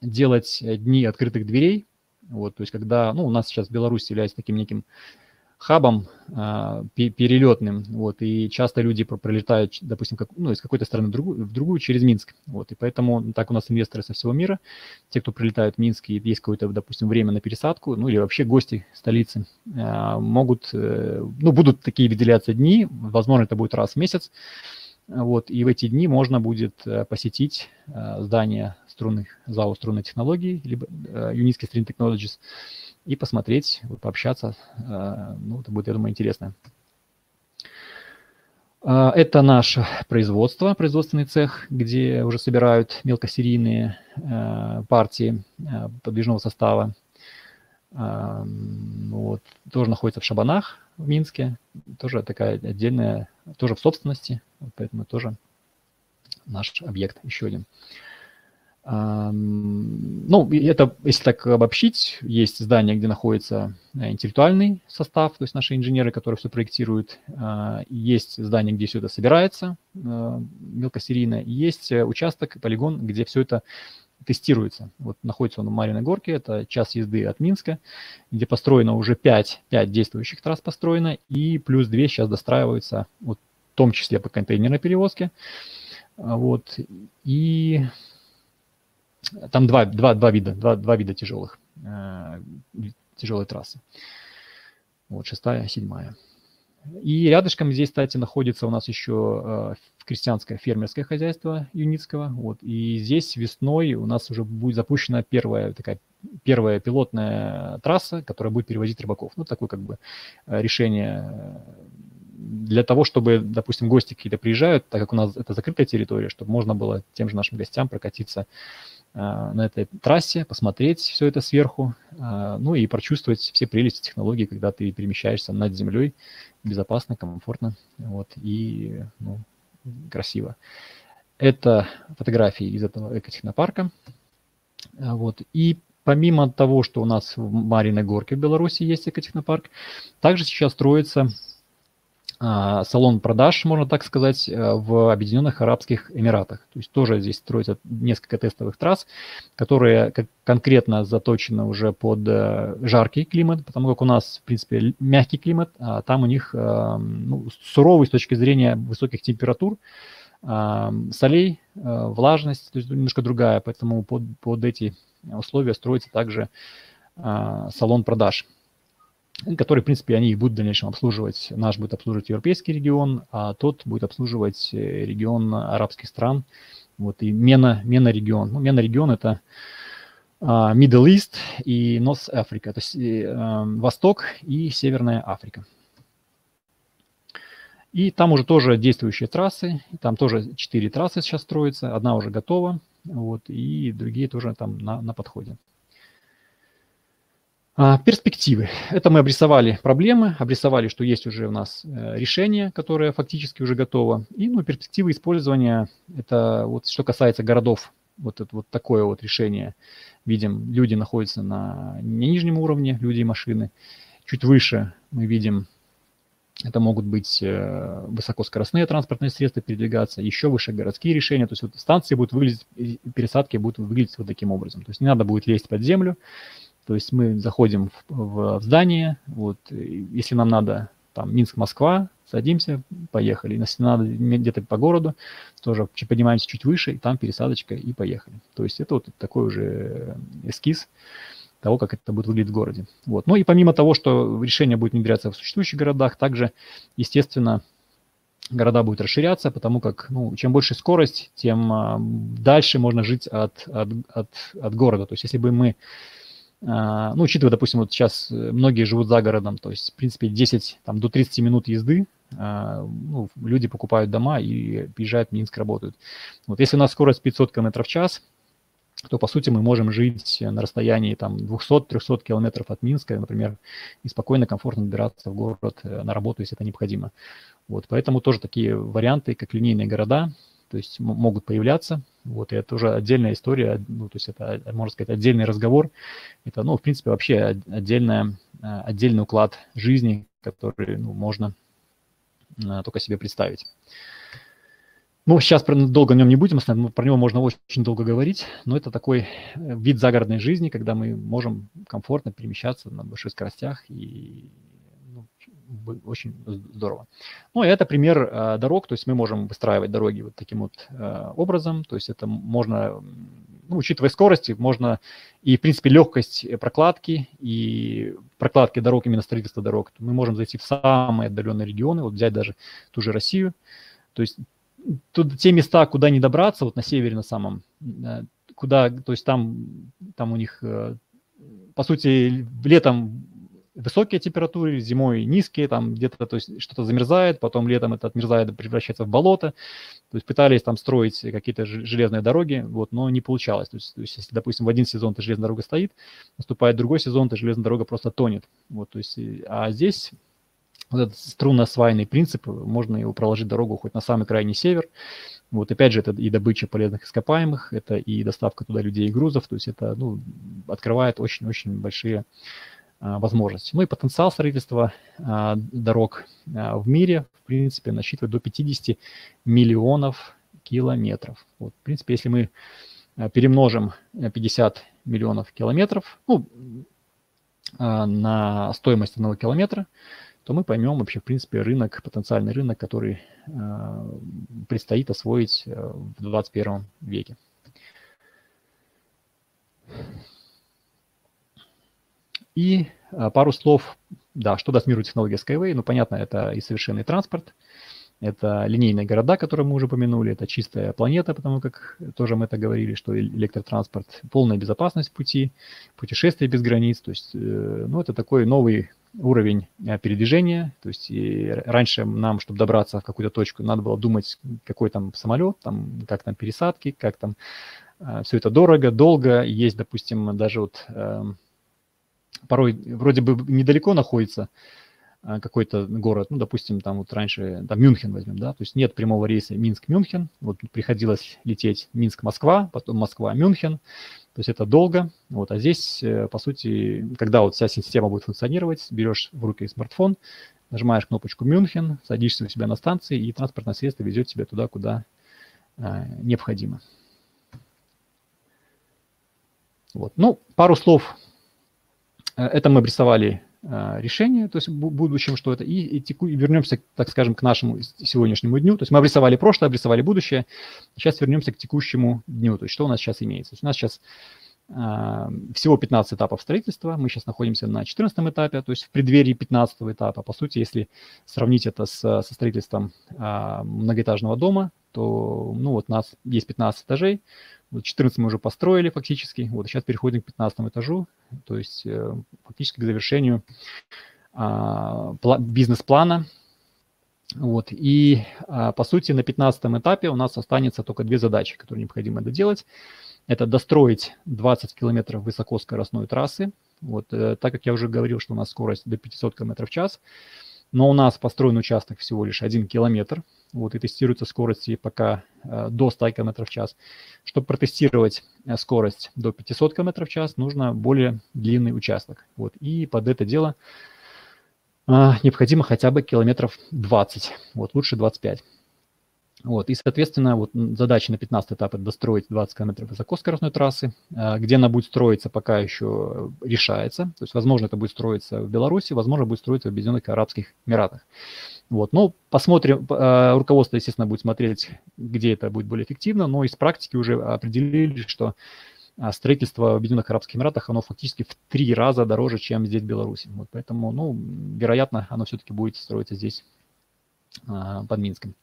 делать дни открытых дверей. Вот, то есть когда, ну, у нас сейчас Беларусь является таким неким хабом э, перелетным, вот, и часто люди пролетают, допустим, как, ну, из какой-то страны в другую, в другую через Минск, вот, и поэтому так у нас инвесторы со всего мира, те, кто прилетают в Минск и есть какое-то, допустим, время на пересадку, ну, или вообще гости столицы, э, могут, э, ну, будут такие выделяться дни, возможно, это будет раз в месяц, вот, и в эти дни можно будет э, посетить э, здание струнных, ЗАО струнной технологии, либо э, Uniski String Technologies, и посмотреть, пообщаться. А, ну, это будет, я думаю, интересно. А, это наше производство, производственный цех, где уже собирают мелкосерийные партии подвижного состава. Вот. Тоже находится в Шабанах в Минске. Тоже такая отдельная, тоже в собственности. Поэтому тоже наш объект еще один. Ну, это, если так обобщить, есть здание, где находится э, интеллектуальный состав, то есть наши инженеры, которые все проектируют. А, есть здание, где все это собирается э, мелкосерийно. есть э, участок, полигон, где все это тестируется. Вот находится он в Мариной Горке, это час езды от Минска, где построено уже 5, 5 действующих трасс построено, и плюс 2 сейчас достраиваются, вот, в том числе по контейнерной перевозке. Вот, и там два, два, два вида, два, два вида тяжелых, э, тяжелой трассы. Вот шестая, седьмая. И рядышком здесь, кстати, находится у нас еще э, крестьянское фермерское хозяйство Юницкого. Вот. И здесь весной у нас уже будет запущена первая такая первая пилотная трасса, которая будет перевозить рыбаков. Ну, такое как бы э, решение э, для того, чтобы, допустим, гости какие-то приезжают, так как у нас это закрытая территория, чтобы можно было тем же нашим гостям прокатиться на этой трассе, посмотреть все это сверху, э, ну и прочувствовать все прелести технологии, когда ты перемещаешься над землей безопасно, комфортно, вот, и ну, красиво. Это фотографии из этого экотехнопарка. Э, вот, и помимо того, что у нас в Мариной Горке в Беларуси есть экотехнопарк, также сейчас строится салон продаж, можно так сказать, э, в Объединенных Арабских Эмиратах. То есть тоже здесь строится несколько тестовых трасс, которые конкретно заточены уже под э, жаркий климат, потому как у нас, в принципе, мягкий климат, а там у них э, ну, суровый с точки зрения высоких температур, солей, влажность, то есть немножко другая, поэтому под, под эти условия строится также салон продаж, который, в принципе, они будут в дальнейшем обслуживать. Наш будет обслуживать европейский регион, а тот будет обслуживать регион арабских стран. Вот, и Мена, Мена регион. Ну, Мена регион – это Middle East и North Africa, то есть Восток и Северная Африка. И там уже тоже действующие трассы, там тоже четыре трассы сейчас строятся, одна уже готова, вот, и другие тоже там на, на подходе. А, перспективы. Это мы обрисовали проблемы, обрисовали, что есть уже у нас э, решение, которое фактически уже готово. И ну, перспективы использования, это вот что касается городов, вот это вот такое вот решение. Видим, люди находятся на нижнем уровне, люди и машины. Чуть выше мы видим это могут быть э, высокоскоростные транспортные средства передвигаться, еще выше городские решения. То есть вот станции будут выглядеть, пересадки будут выглядеть вот таким образом. То есть не надо будет лезть под землю. То есть мы заходим в, в здание, вот, если нам надо там Минск-Москва, садимся, поехали. Если надо где-то по городу, тоже поднимаемся чуть выше, и там пересадочка, и поехали. То есть это вот такой уже эскиз того, как это будет выглядеть в городе. Вот. Ну и помимо того, что решение будет внедряться в существующих городах, также, естественно, города будут расширяться, потому как ну, чем больше скорость, тем а, дальше можно жить от, от, от, от города. То есть если бы мы, ну, учитывая, допустим, вот сейчас многие живут за городом, то есть, в принципе, 10 там, до 30 минут езды, а, ну, люди покупают дома и приезжают в Минск, работают. Вот если у нас скорость 500 км в час, то, по сути, мы можем жить на расстоянии там 200-300 километров от Минска, например, и спокойно, комфортно добираться в город э, на работу, если это необходимо. Вот, поэтому тоже такие варианты, как линейные города, то есть могут появляться. Вот, и это уже отдельная история, ну, то есть это, можно сказать, отдельный разговор. Это, ну, в принципе, вообще отдельная, э, отдельный уклад жизни, который, ну, можно э, только себе представить. Ну, сейчас долго о нем не будем, про него можно очень долго говорить, но это такой э, вид загородной жизни, когда мы можем комфортно перемещаться на больших скоростях и очень здорово. Ну, и это пример э, дорог, то есть мы можем выстраивать дороги вот таким вот э, образом, то есть это можно, ну, учитывая скорости, можно и, в принципе, легкость прокладки и прокладки дорог, именно строительства дорог, мы можем зайти в самые отдаленные регионы, вот взять даже ту же Россию, то есть тут те места, куда не добраться, вот на севере на самом, куда, то есть там, там у них, э, по сути, летом высокие температуры, зимой низкие, там где-то, то есть что-то замерзает, потом летом это отмерзает, превращается в болото. То есть пытались там строить какие-то железные дороги, вот, но не получалось. То есть, то есть если, допустим, в один сезон эта железная дорога стоит, наступает другой сезон, эта железная дорога просто тонет. Вот, то есть, а здесь вот этот струнно-свайный принцип, можно его проложить дорогу хоть на самый крайний север. Вот опять же, это и добыча полезных ископаемых, это и доставка туда людей и грузов, то есть это ну, открывает очень-очень большие возможности. Ну и потенциал строительства а, дорог а, в мире, в принципе, насчитывает до 50 миллионов километров. Вот, в принципе, если мы перемножим 50 миллионов километров ну, на стоимость одного километра, то мы поймем вообще, в принципе, рынок, потенциальный рынок, который э, предстоит освоить э, в 21 веке. И э, пару слов, да, что даст миру технология Skyway. Ну, понятно, это и совершенный транспорт, это линейные города, которые мы уже упомянули, это чистая планета, потому как тоже мы это говорили, что электротранспорт, полная безопасность пути, путешествие без границ, то есть, ну, это такой новый уровень э, передвижения. То есть и раньше нам, чтобы добраться в какую-то точку, надо было думать, какой там самолет, там, как там пересадки, как там э, все это дорого, долго. Есть, допустим, даже вот э, порой вроде бы недалеко находится э, какой-то город, ну, допустим, там вот раньше, там Мюнхен возьмем, да, то есть нет прямого рейса Минск-Мюнхен, вот приходилось лететь Минск-Москва, потом Москва-Мюнхен, то есть это долго. Вот, а здесь, э, по сути, когда вот вся система будет функционировать, берешь в руки смартфон, нажимаешь кнопочку «Мюнхен», садишься у себя на станции, и транспортное средство везет тебя туда, куда э, необходимо. Вот. Ну, пару слов. Э, это мы обрисовали э, решение, то есть в будущем, что это, и, и, теку, и вернемся, так скажем, к нашему сегодняшнему дню. То есть мы обрисовали прошлое, обрисовали будущее, сейчас вернемся к текущему дню, то есть что у нас сейчас имеется. То есть у нас сейчас а, всего 15 этапов строительства. Мы сейчас находимся на 14 этапе, то есть в преддверии 15 этапа. По сути, если сравнить это с, со строительством а, многоэтажного дома, то ну, вот у нас есть 15 этажей, вот 14 мы уже построили фактически, вот сейчас переходим к 15 этажу, то есть э, фактически к завершению а, бизнес-плана. Вот. И, по сути, на 15 этапе у нас останется только две задачи, которые необходимо доделать. Это достроить 20 километров высокоскоростной трассы. Вот, э, так как я уже говорил, что у нас скорость до 500 км в час, но у нас построен участок всего лишь 1 километр, вот, и тестируются скорости пока э, до 100 км в час. Чтобы протестировать э, скорость до 500 км в час, нужно более длинный участок. Вот, и под это дело э, необходимо хотя бы километров 20, вот, лучше 25. Вот, и, соответственно, вот задача на 15 этап – это достроить 20 километров высокоскоростной трассы. А, где она будет строиться, пока еще решается. То есть, возможно, это будет строиться в Беларуси, возможно, будет строиться в Объединенных Арабских Эмиратах. Вот, но посмотрим, а, руководство, естественно, будет смотреть, где это будет более эффективно, но из практики уже определили, что а, строительство в Объединенных Арабских Эмиратах, оно фактически в три раза дороже, чем здесь в Беларуси. Вот поэтому, ну, вероятно, оно все-таки будет строиться здесь, под Минском.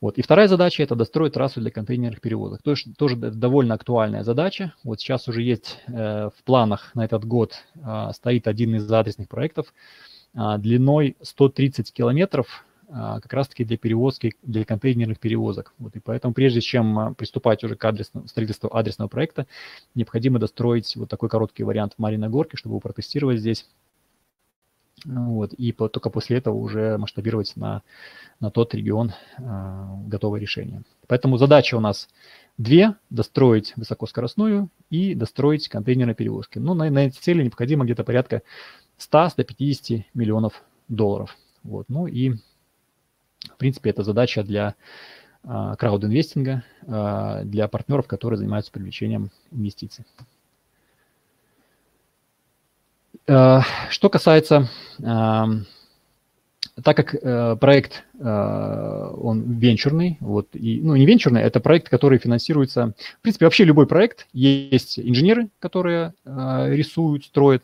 Вот. И вторая задача – это достроить трассу для контейнерных перевозок. Тоже, тоже довольно актуальная задача. Вот сейчас уже есть э, в планах на этот год э, стоит один из адресных проектов э, длиной 130 километров э, как раз-таки для перевозки, для контейнерных перевозок. Вот. И поэтому прежде чем приступать уже к адресному, строительству адресного проекта, необходимо достроить вот такой короткий вариант в Мариногорке, чтобы его протестировать здесь вот, и по, только после этого уже масштабировать на, на тот регион э, готовое решение. Поэтому задача у нас две – достроить высокоскоростную и достроить контейнерные перевозки. Ну, на, на эти цели необходимо где-то порядка 100-150 миллионов долларов. Вот, ну и, в принципе, это задача для э, крауд-инвестинга, э, для партнеров, которые занимаются привлечением инвестиций. Э, что касается, эм, так как э, проект, он венчурный, вот, и, ну, не венчурный, это проект, который финансируется, в принципе, вообще любой проект, есть инженеры, которые рисуют, строят,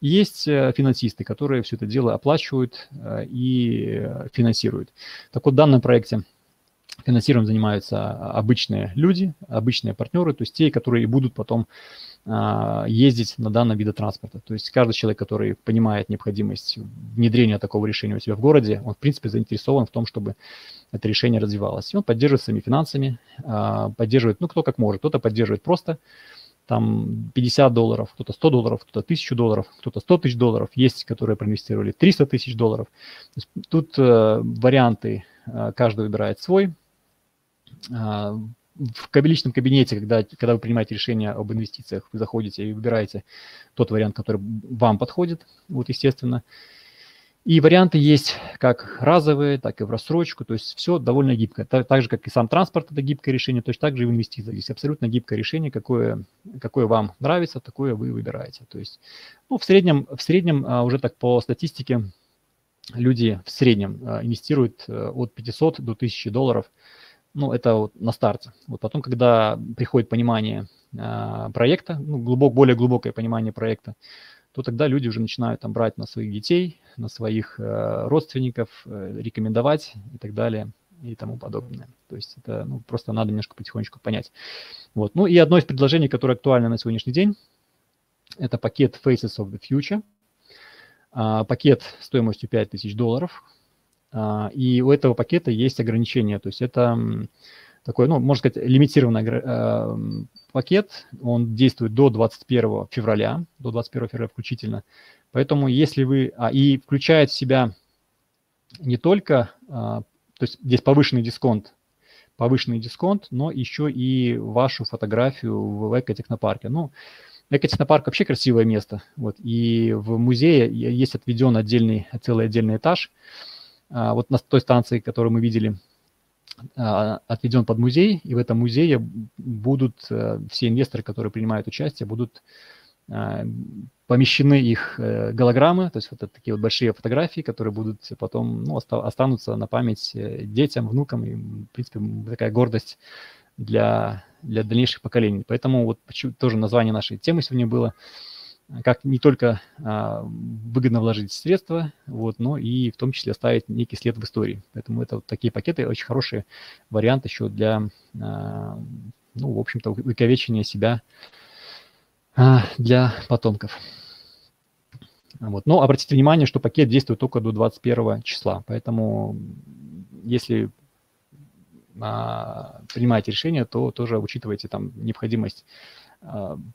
есть финансисты, которые все это дело оплачивают и финансируют. Так вот, в данном проекте финансированием занимаются обычные люди, обычные партнеры, то есть те, которые будут потом а, ездить на данном виде транспорта. То есть каждый человек, который понимает необходимость внедрения такого решения у себя в городе, он, в принципе, заинтересован в том, чтобы это решение развивалось. И он поддерживает своими финансами, а, поддерживает, ну, кто как может. Кто-то поддерживает просто там 50 долларов, кто-то 100 долларов, кто-то 1000 долларов, кто-то 100 тысяч долларов. Есть, которые проинвестировали 300 тысяч долларов. Тут э, варианты, э, каждый выбирает свой. Э, в личном кабинете, когда, когда вы принимаете решение об инвестициях, вы заходите и выбираете тот вариант, который вам подходит, вот, естественно. И варианты есть как разовые, так и в рассрочку, то есть все довольно гибко. Так, так же, как и сам транспорт, это гибкое решение, точно так же и в инвестициях. Здесь абсолютно гибкое решение, какое, какое вам нравится, такое вы выбираете. То есть, ну, в среднем, в среднем а, уже так по статистике люди в среднем а, инвестируют э, от 500 до 1000 долларов – ну, это вот на старте. Вот потом, когда приходит понимание э, проекта, ну, глубок, более глубокое понимание проекта, то тогда люди уже начинают там брать на своих детей, на своих э, родственников, э, рекомендовать и так далее и тому подобное. То есть это ну, просто надо немножко потихонечку понять. Вот. Ну и одно из предложений, которое актуально на сегодняшний день, это пакет Faces of the Future. А, пакет стоимостью 5000 долларов, а, и у этого пакета есть ограничения. То есть это такой, ну, можно сказать, лимитированный э, пакет. Он действует до 21 февраля, до 21 февраля включительно. Поэтому если вы... А, и включает в себя не только... А, то есть здесь повышенный дисконт, повышенный дисконт, но еще и вашу фотографию в экотехнопарке. Ну, Экотехнопарк вообще красивое место. Вот, и в музее есть отведен отдельный, целый отдельный этаж, а, вот на той станции, которую мы видели, отведен под музей, и в этом музее будут э, все инвесторы, которые принимают участие, будут а, помещены их э, голограммы, то есть вот такие вот большие фотографии, которые будут потом ну, останутся на память э, детям, внукам, и, в принципе, такая гордость для для дальнейших поколений. Поэтому вот тоже название нашей темы сегодня было как не только а, выгодно вложить средства, вот, но и в том числе оставить некий след в истории. Поэтому это вот такие пакеты очень хороший вариант еще для, а, ну, в общем-то, увековечения себя а, для потомков. Вот. Но обратите внимание, что пакет действует только до 21 числа, поэтому если а, принимаете решение, то тоже учитывайте там необходимость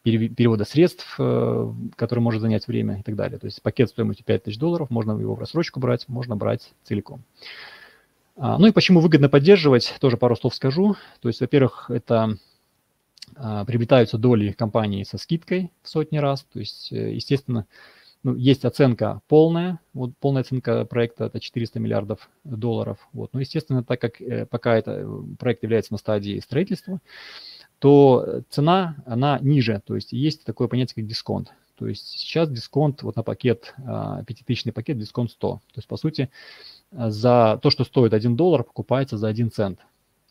перевода средств, э, который может занять время и так далее. То есть пакет стоимостью 5000 долларов, можно его в рассрочку брать, можно брать целиком. А, ну и почему выгодно поддерживать, тоже пару слов скажу. То есть, во-первых, это приобретаются доли компании со скидкой в сотни раз. То есть, э, естественно, ну, есть оценка полная, вот полная оценка проекта это 400 миллиардов долларов. Вот. Но, естественно, так как э, пока это э, проект является на стадии строительства, то цена, она ниже, то есть есть такое понятие, как дисконт. То есть сейчас дисконт вот на пакет, а, пятитысячный пакет, дисконт 100. То есть, по сути, за то, что стоит 1 доллар, покупается за 1 цент.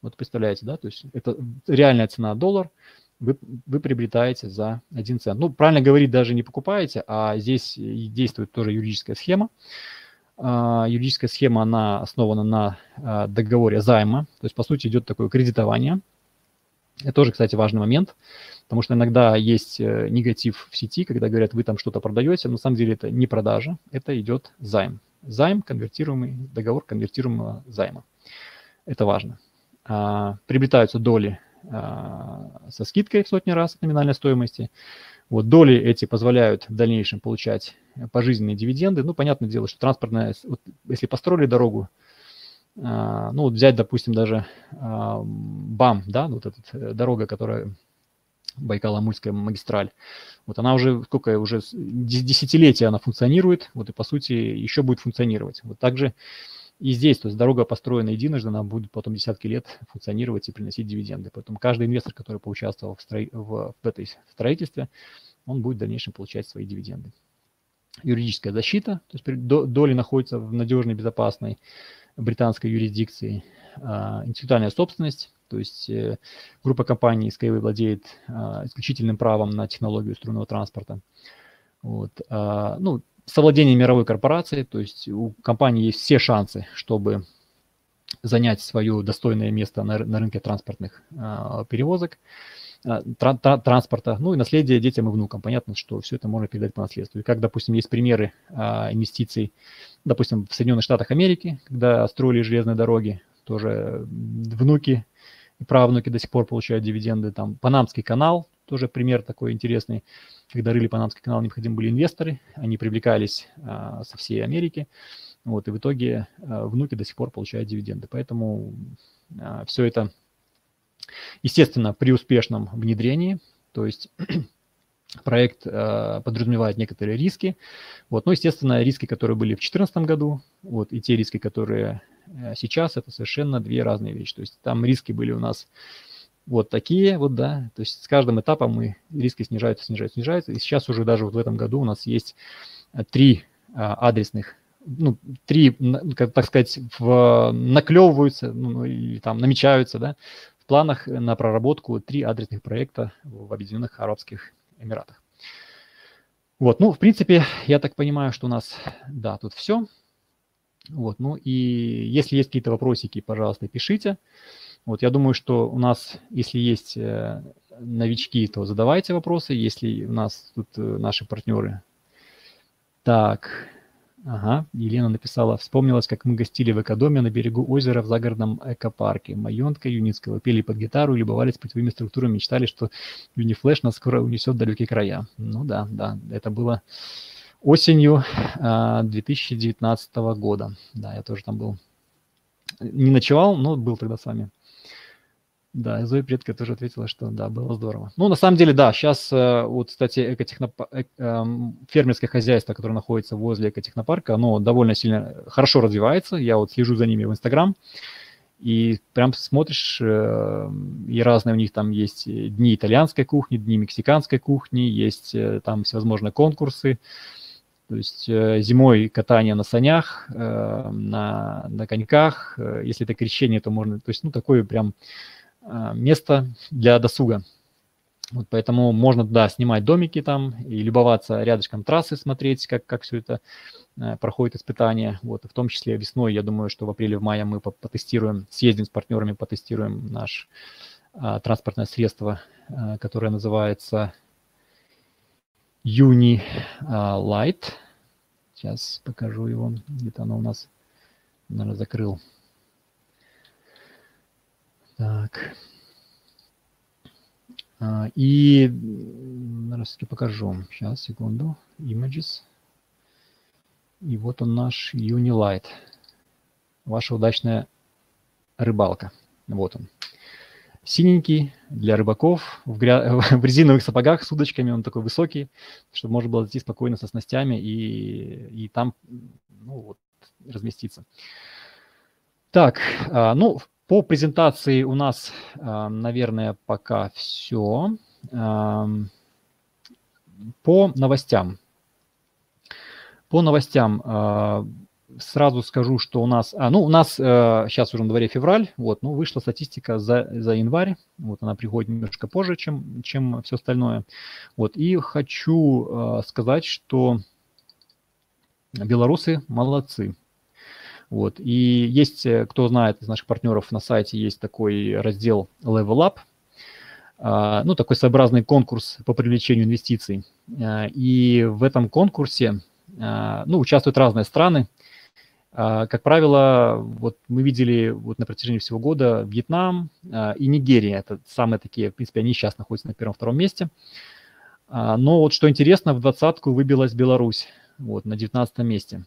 Вот представляете, да? То есть это реальная цена доллар – вы, вы приобретаете за 1 цент. Ну, правильно говорить, даже не покупаете, а здесь действует тоже юридическая схема. Uh, юридическая схема, она основана на uh, договоре займа, то есть, по сути, идет такое кредитование. Это тоже, кстати, важный момент, потому что иногда есть uh, негатив в сети, когда говорят, вы там что-то продаете, но на самом деле это не продажа, это идет займ. Займ, конвертируемый, договор конвертируемого займа. Это важно. Приобретаются доли а, со скидкой в сотни раз от номинальной стоимости. Вот доли эти позволяют в дальнейшем получать пожизненные дивиденды. Ну, понятное дело, что транспортная, вот если построили дорогу, а, ну, вот взять, допустим, даже а, БАМ, да, вот эта э, дорога, которая Байкало-Амурская магистраль. Вот она уже, сколько, уже десятилетия она функционирует, вот и по сути еще будет функционировать. Вот также и здесь, то есть дорога построена единожды, она будет потом десятки лет функционировать и приносить дивиденды. Поэтому каждый инвестор, который поучаствовал в, стро... в, в этой строительстве, он будет в дальнейшем получать свои дивиденды. Юридическая защита, то есть доли находятся в надежной, безопасной британской юрисдикции. А, интеллектуальная собственность, то есть э, группа компаний Skyway владеет а, исключительным правом на технологию струнного транспорта. Вот. А, ну, совладение мировой корпорацией, то есть у компании есть все шансы, чтобы занять свое достойное место на, на рынке транспортных перевозок, транспорта, ну и наследие детям и внукам. Понятно, что все это можно передать по наследству. И как, допустим, есть примеры э, инвестиций, допустим, в Соединенных Штатах Америки, когда строили железные дороги, тоже внуки и правнуки до сих пор получают дивиденды. Там Панамский канал, тоже пример такой интересный. Когда рыли Панамский канал, необходимы были инвесторы, они привлекались а, со всей Америки, вот, и в итоге а, внуки до сих пор получают дивиденды. Поэтому а, все это, естественно, при успешном внедрении, то есть проект э, подразумевает некоторые риски. Вот, но, естественно, риски, которые были в 2014 году, вот, и те риски, которые э, сейчас, это совершенно две разные вещи. То есть там риски были у нас вот такие вот, да, то есть с каждым этапом мы риски снижаются, снижаются, снижаются. И сейчас уже даже вот в этом году у нас есть э, три а, адресных, ну, три, так сказать, в, наклевываются, ну, ну, и там намечаются, да, в планах на проработку три адресных проекта в Объединенных Арабских Эмиратах. Вот, ну, в принципе, я так понимаю, что у нас, да, тут все. Вот, ну и если есть какие-то вопросики, пожалуйста, пишите. Вот я думаю, что у нас, если есть э, новички, то задавайте вопросы. Если у нас тут э, наши партнеры. Так, ага, Елена написала, вспомнилась, как мы гостили в экодоме на берегу озера в загородном экопарке. Майонка Юницкого пели под гитару, любовались путевыми структурами, мечтали, что Юнифлэш нас скоро унесет в далекие края. Ну да, да, это было осенью 2019 а, года. Да, я тоже там был. Не ночевал, но был тогда с вами. Да, Зоя Предка тоже ответила, что да, было здорово. Ну, на самом деле, да, сейчас э, вот, кстати, экотехноп... э, э, фермерское хозяйство, которое находится возле экотехнопарка, оно довольно сильно хорошо развивается. Я вот слежу за ними в Инстаграм, и прям смотришь, э, и разные у них там есть дни итальянской кухни, дни мексиканской кухни, есть э, там всевозможные конкурсы. То есть э, зимой катание на санях, э, на, на коньках. Э, если это крещение, то можно... То есть, ну, такой прям место для досуга. Вот поэтому можно, да, снимать домики там и любоваться рядышком трассы, смотреть, как, как все это э, проходит испытание. Вот, в том числе весной, я думаю, что в апреле, в мае мы потестируем, съездим с партнерами, потестируем наш а, транспортное средство, а, которое называется Uni Light. Сейчас покажу его, где-то оно у нас, наверное, закрыл. Так. А, и раз покажу. Сейчас, секунду. Images. И вот он наш Unilight. Ваша удачная рыбалка. Вот он. Синенький для рыбаков в, гря... в резиновых сапогах с удочками. Он такой высокий, чтобы можно было зайти спокойно со снастями и, и там ну, вот, разместиться. Так, а, ну, по презентации у нас, а, наверное, пока все. По новостям. По новостям а, сразу скажу, что у нас, а, ну, у нас сейчас уже на дворе февраль, вот, ну, вышла статистика за, за январь, вот, она приходит немножко позже, чем, чем все остальное, вот, и хочу сказать, что белорусы молодцы, вот. И есть, э, кто знает из наших партнеров на сайте, есть такой раздел Level Up, а, ну, такой своеобразный конкурс по привлечению инвестиций. А, и в этом конкурсе, а, ну, участвуют разные страны. Как правило, вот мы видели вот на протяжении всего года Вьетнам и Нигерия. Это самые такие, в принципе, они сейчас находятся на первом-втором месте. Но вот что интересно, в двадцатку выбилась Беларусь вот, на 19 месте.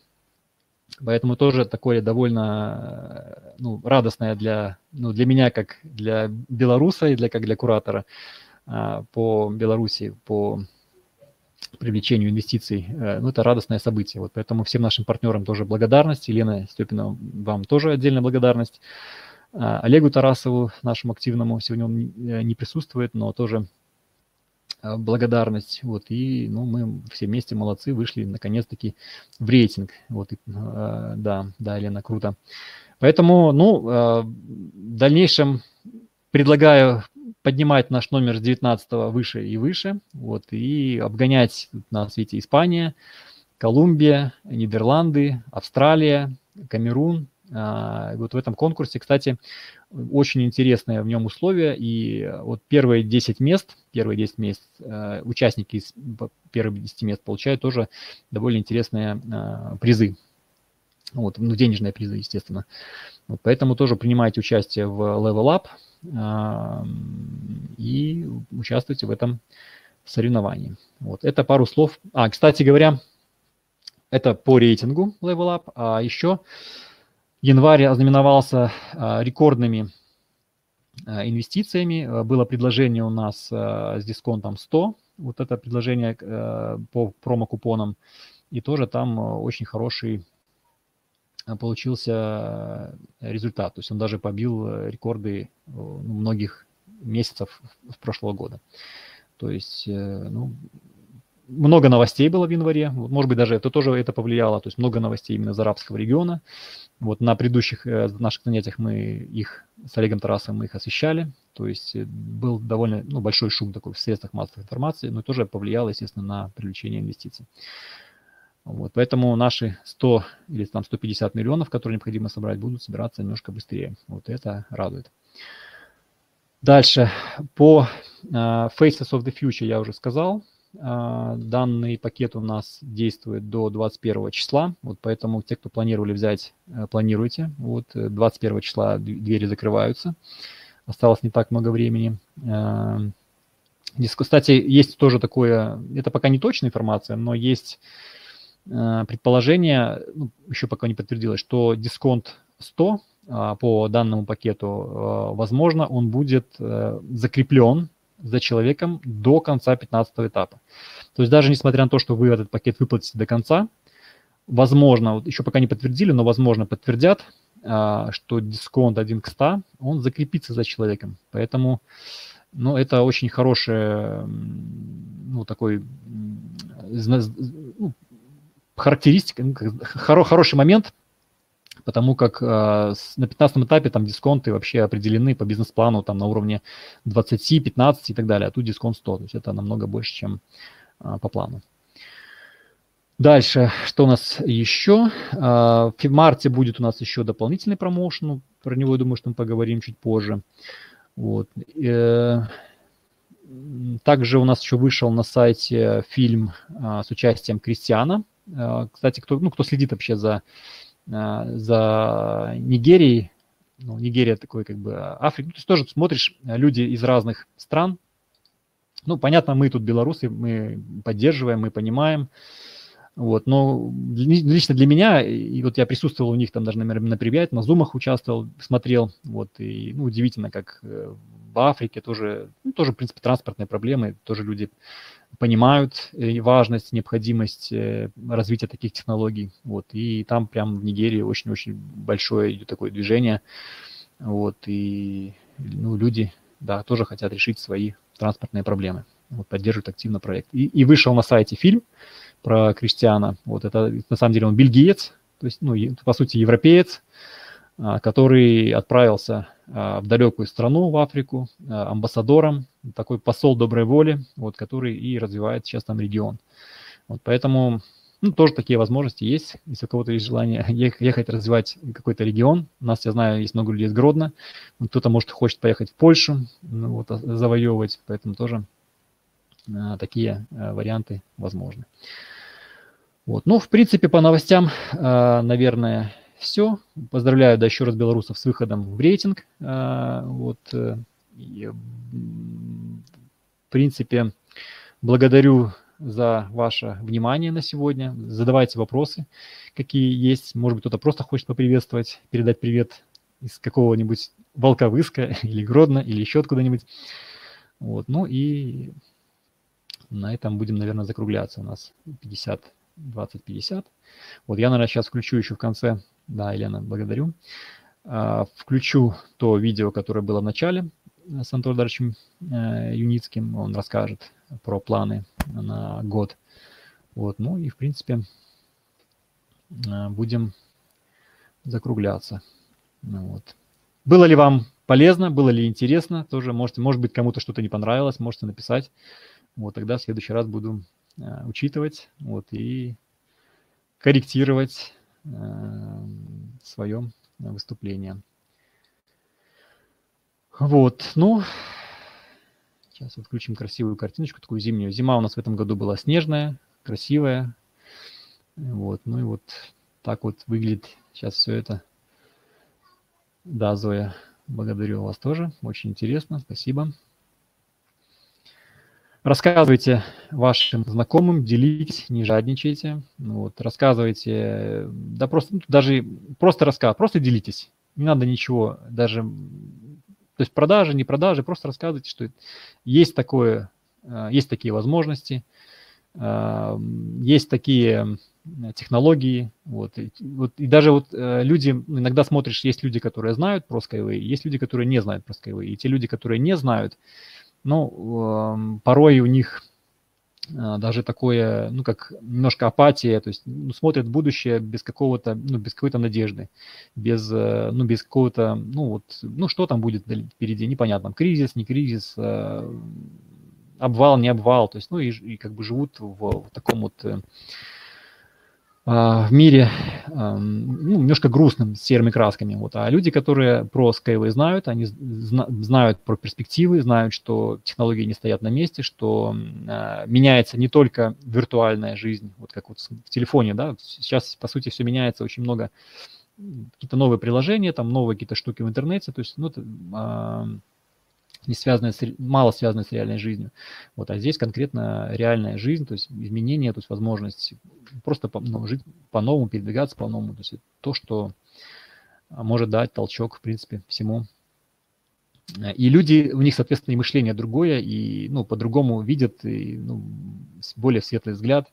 Поэтому тоже такое довольно ну, радостное для, ну, для меня, как для белоруса и для, как для куратора а, по Беларуси, по привлечению инвестиций. Э, ну, это радостное событие. Вот поэтому всем нашим партнерам тоже благодарность. Елена Степина, вам тоже отдельная благодарность. А, Олегу Тарасову, нашему активному, сегодня он не присутствует, но тоже благодарность. Вот, и ну, мы все вместе молодцы, вышли наконец-таки в рейтинг. Вот, и, э, да, да, Лена, круто. Поэтому, ну, э, в дальнейшем предлагаю поднимать наш номер с 19 выше и выше, вот, и обгонять на свете Испания, Колумбия, Нидерланды, Австралия, Камерун. А, вот в этом конкурсе, кстати, очень интересное в нем условие, и вот первые 10 мест, первые 10 мест, э, участники из первых 10 мест получают тоже довольно интересные э, призы. Вот, ну, денежные призы, естественно. Вот, поэтому тоже принимайте участие в Level Up и участвуйте в этом соревновании. Вот, это пару слов. А, кстати говоря, это по рейтингу Level Up, а еще Январь ознаменовался а, рекордными а, инвестициями. А, было предложение у нас с дисконтом 100, вот это предложение по промокупонам, и тоже там очень хороший получился результат. То есть он даже побил рекорды многих месяцев в прошлого года. То есть, э, ну, много новостей было в январе, может быть, даже это тоже это повлияло, то есть много новостей именно из арабского региона. Вот на предыдущих э, наших занятиях мы их с Олегом Тарасовым мы их освещали, то есть э, был довольно ну, большой шум такой в средствах массовой информации, но тоже повлияло, естественно, на привлечение инвестиций. Вот, поэтому наши 100 или там 150 миллионов, которые необходимо собрать, будут собираться немножко быстрее. Вот это радует. Дальше. По uh, Faces of the Future я уже сказал. А, данный пакет у нас действует до 21 числа, вот поэтому те, кто планировали взять, э, планируйте. Вот 21 э, числа двери закрываются, осталось не так много времени. А, кстати, есть тоже такое, это пока не точная информация, но есть э, предположение, ну, еще пока не подтвердилось, что дисконт 100 а, по данному пакету, возможно, он будет закреплен за человеком до конца 15 этапа. То есть даже несмотря на то, что вы этот пакет выплатите до конца, возможно, вот еще пока не подтвердили, но возможно подтвердят, а, что дисконт 1 к 100, он закрепится за человеком. Поэтому, ну, это очень хороший, ну, такой, ну, характеристика, ну, хоро, хороший момент потому как э, на 15 этапе там дисконты вообще определены по бизнес-плану там на уровне 20, 15 и так далее, а тут дисконт 100, то есть это намного больше, чем э, по плану. Дальше, что у нас еще? В марте будет у нас еще дополнительный промоушен, про него, я думаю, что мы поговорим чуть позже. Вот. Также у нас еще вышел на сайте фильм с участием Кристиана. Кстати, кто, ну, кто следит вообще за за Нигерией, ну, Нигерия такой как бы Африка, ну, то есть тоже смотришь, а, люди из разных стран, ну, понятно, мы тут белорусы, мы поддерживаем, мы понимаем, вот, но лично для меня, и вот я присутствовал у них там даже, наверное, на привет, на зумах участвовал, смотрел, вот, и ну, удивительно, как э, в Африке тоже, ну, тоже, в принципе, транспортные проблемы, тоже люди понимают э, важность, необходимость э, развития таких технологий. Вот. И там прям в Нигерии очень-очень большое идет такое движение. Вот. И ну, люди да, тоже хотят решить свои транспортные проблемы. Вот, поддерживают активно проект. И, и вышел на сайте фильм про Кристиана. Вот это на самом деле он бельгиец, то есть, ну, по сути, европеец, который отправился а, в далекую страну, в Африку, а, амбассадором, такой посол доброй воли, вот, который и развивает сейчас там регион. Вот, поэтому ну, тоже такие возможности есть, если у кого-то есть желание ехать развивать какой-то регион. У нас, я знаю, есть много людей из Гродно, кто-то, может, хочет поехать в Польшу, ну, вот, завоевывать, поэтому тоже а, такие а, варианты возможны. Вот. Ну, в принципе, по новостям, а, наверное, все. Поздравляю, да, еще раз белорусов с выходом в рейтинг. А, вот. Э, и, в принципе, благодарю за ваше внимание на сегодня. Задавайте вопросы, какие есть. Может быть, кто-то просто хочет поприветствовать, передать привет из какого-нибудь Волковыска или Гродно, или еще откуда-нибудь. Вот. Ну и на этом будем, наверное, закругляться. У нас 50, 20, 50. Вот я, наверное, сейчас включу еще в конце да, Елена, благодарю. А, включу то видео, которое было в начале с Антоном Даровичем э, Юницким. Он расскажет про планы на год. Вот, ну и, в принципе, э, будем закругляться. Ну, вот. Было ли вам полезно, было ли интересно, тоже можете, может быть, кому-то что-то не понравилось, можете написать. Вот тогда в следующий раз буду э, учитывать вот, и корректировать Э, своем выступлении. Вот, ну, сейчас включим красивую картиночку, такую зимнюю. Зима у нас в этом году была снежная, красивая. Вот, ну и вот так вот выглядит сейчас все это. Да, Зоя, благодарю вас тоже, очень интересно, спасибо. Рассказывайте вашим знакомым, делитесь, не жадничайте. Ну вот, рассказывайте, да просто, ну, даже просто рассказывайте, просто делитесь. Не надо ничего, даже, то есть продажи, не продажи, просто рассказывайте, что есть такое, э, есть такие возможности, э, есть такие технологии, вот, и, вот, и даже вот э, люди, иногда смотришь, есть люди, которые знают про Skyway, есть люди, которые не знают про Skyway, и те люди, которые не знают, ну, порой у них а, даже такое, ну, как немножко апатия, то есть ну, смотрят будущее без какого-то, ну, без какой-то надежды, без, э, ну, без какого-то, ну, вот, ну, что там будет впереди, непонятно, кризис, не кризис, э, обвал, не обвал, то есть, ну, и, и как бы живут в, в таком вот э, в мире ну, немножко грустным, с серыми красками. Вот. А люди, которые про Skyway знают, они знают про перспективы, знают, что технологии не стоят на месте, что а, меняется не только виртуальная жизнь, вот как вот в телефоне, да, сейчас, по сути, все меняется, очень много какие-то новые приложения, там новые какие-то штуки в интернете, то есть, ну, не связанная с, мало связанная с реальной жизнью. Вот, а здесь конкретно реальная жизнь, то есть изменения, то есть возможность просто ну, жить по-новому, передвигаться по-новому. То есть то, что может дать толчок, в принципе, всему. И люди, у них, соответственно, и мышление другое, и ну, по-другому видят, и ну, более светлый взгляд.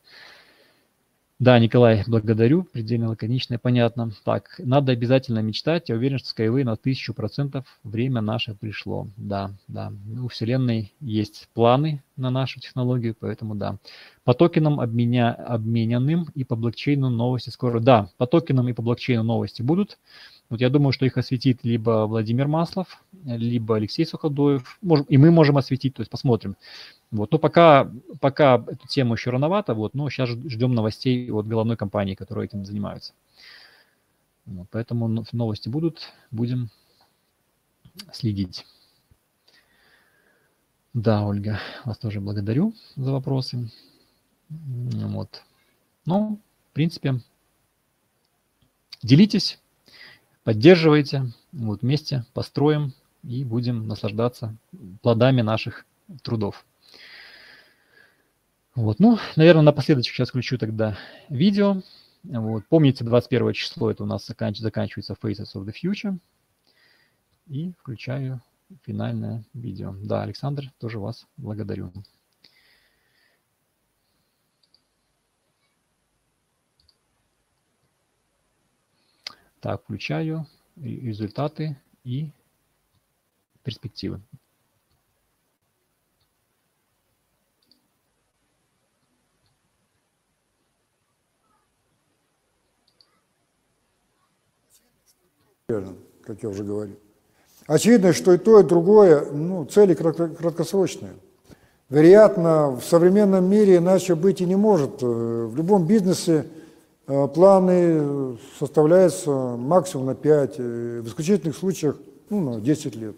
Да, Николай, благодарю, предельно лаконично и понятно. Так, надо обязательно мечтать. Я уверен, что Skyway на тысячу процентов время наше пришло. Да, да. У Вселенной есть планы на нашу технологию, поэтому да. По токенам обменя, обмененным и по блокчейну новости скоро. Да, по токенам и по блокчейну новости будут. Вот я думаю, что их осветит либо Владимир Маслов, либо Алексей Суходоев, можем, и мы можем осветить, то есть посмотрим. Вот, но пока, пока эту тему еще рановато, вот, но сейчас ждем новостей от головной компании, которая этим занимается. Вот, поэтому новости будут, будем следить. Да, Ольга, вас тоже благодарю за вопросы. Вот. Ну, в принципе, делитесь поддерживайте. Вот вместе построим и будем наслаждаться плодами наших трудов. Вот, ну, наверное, напоследок сейчас включу тогда видео. Вот, помните, 21 число это у нас заканч заканчивается Faces of the Future. И включаю финальное видео. Да, Александр, тоже вас благодарю. Так, включаю результаты и перспективы. Как я уже говорил. Очевидно, что и то, и другое, ну, цели краткосрочные. Вероятно, в современном мире иначе быть и не может. Э, в любом бизнесе Э, планы составляются максимум на 5, э, в исключительных случаях ну, на 10 лет.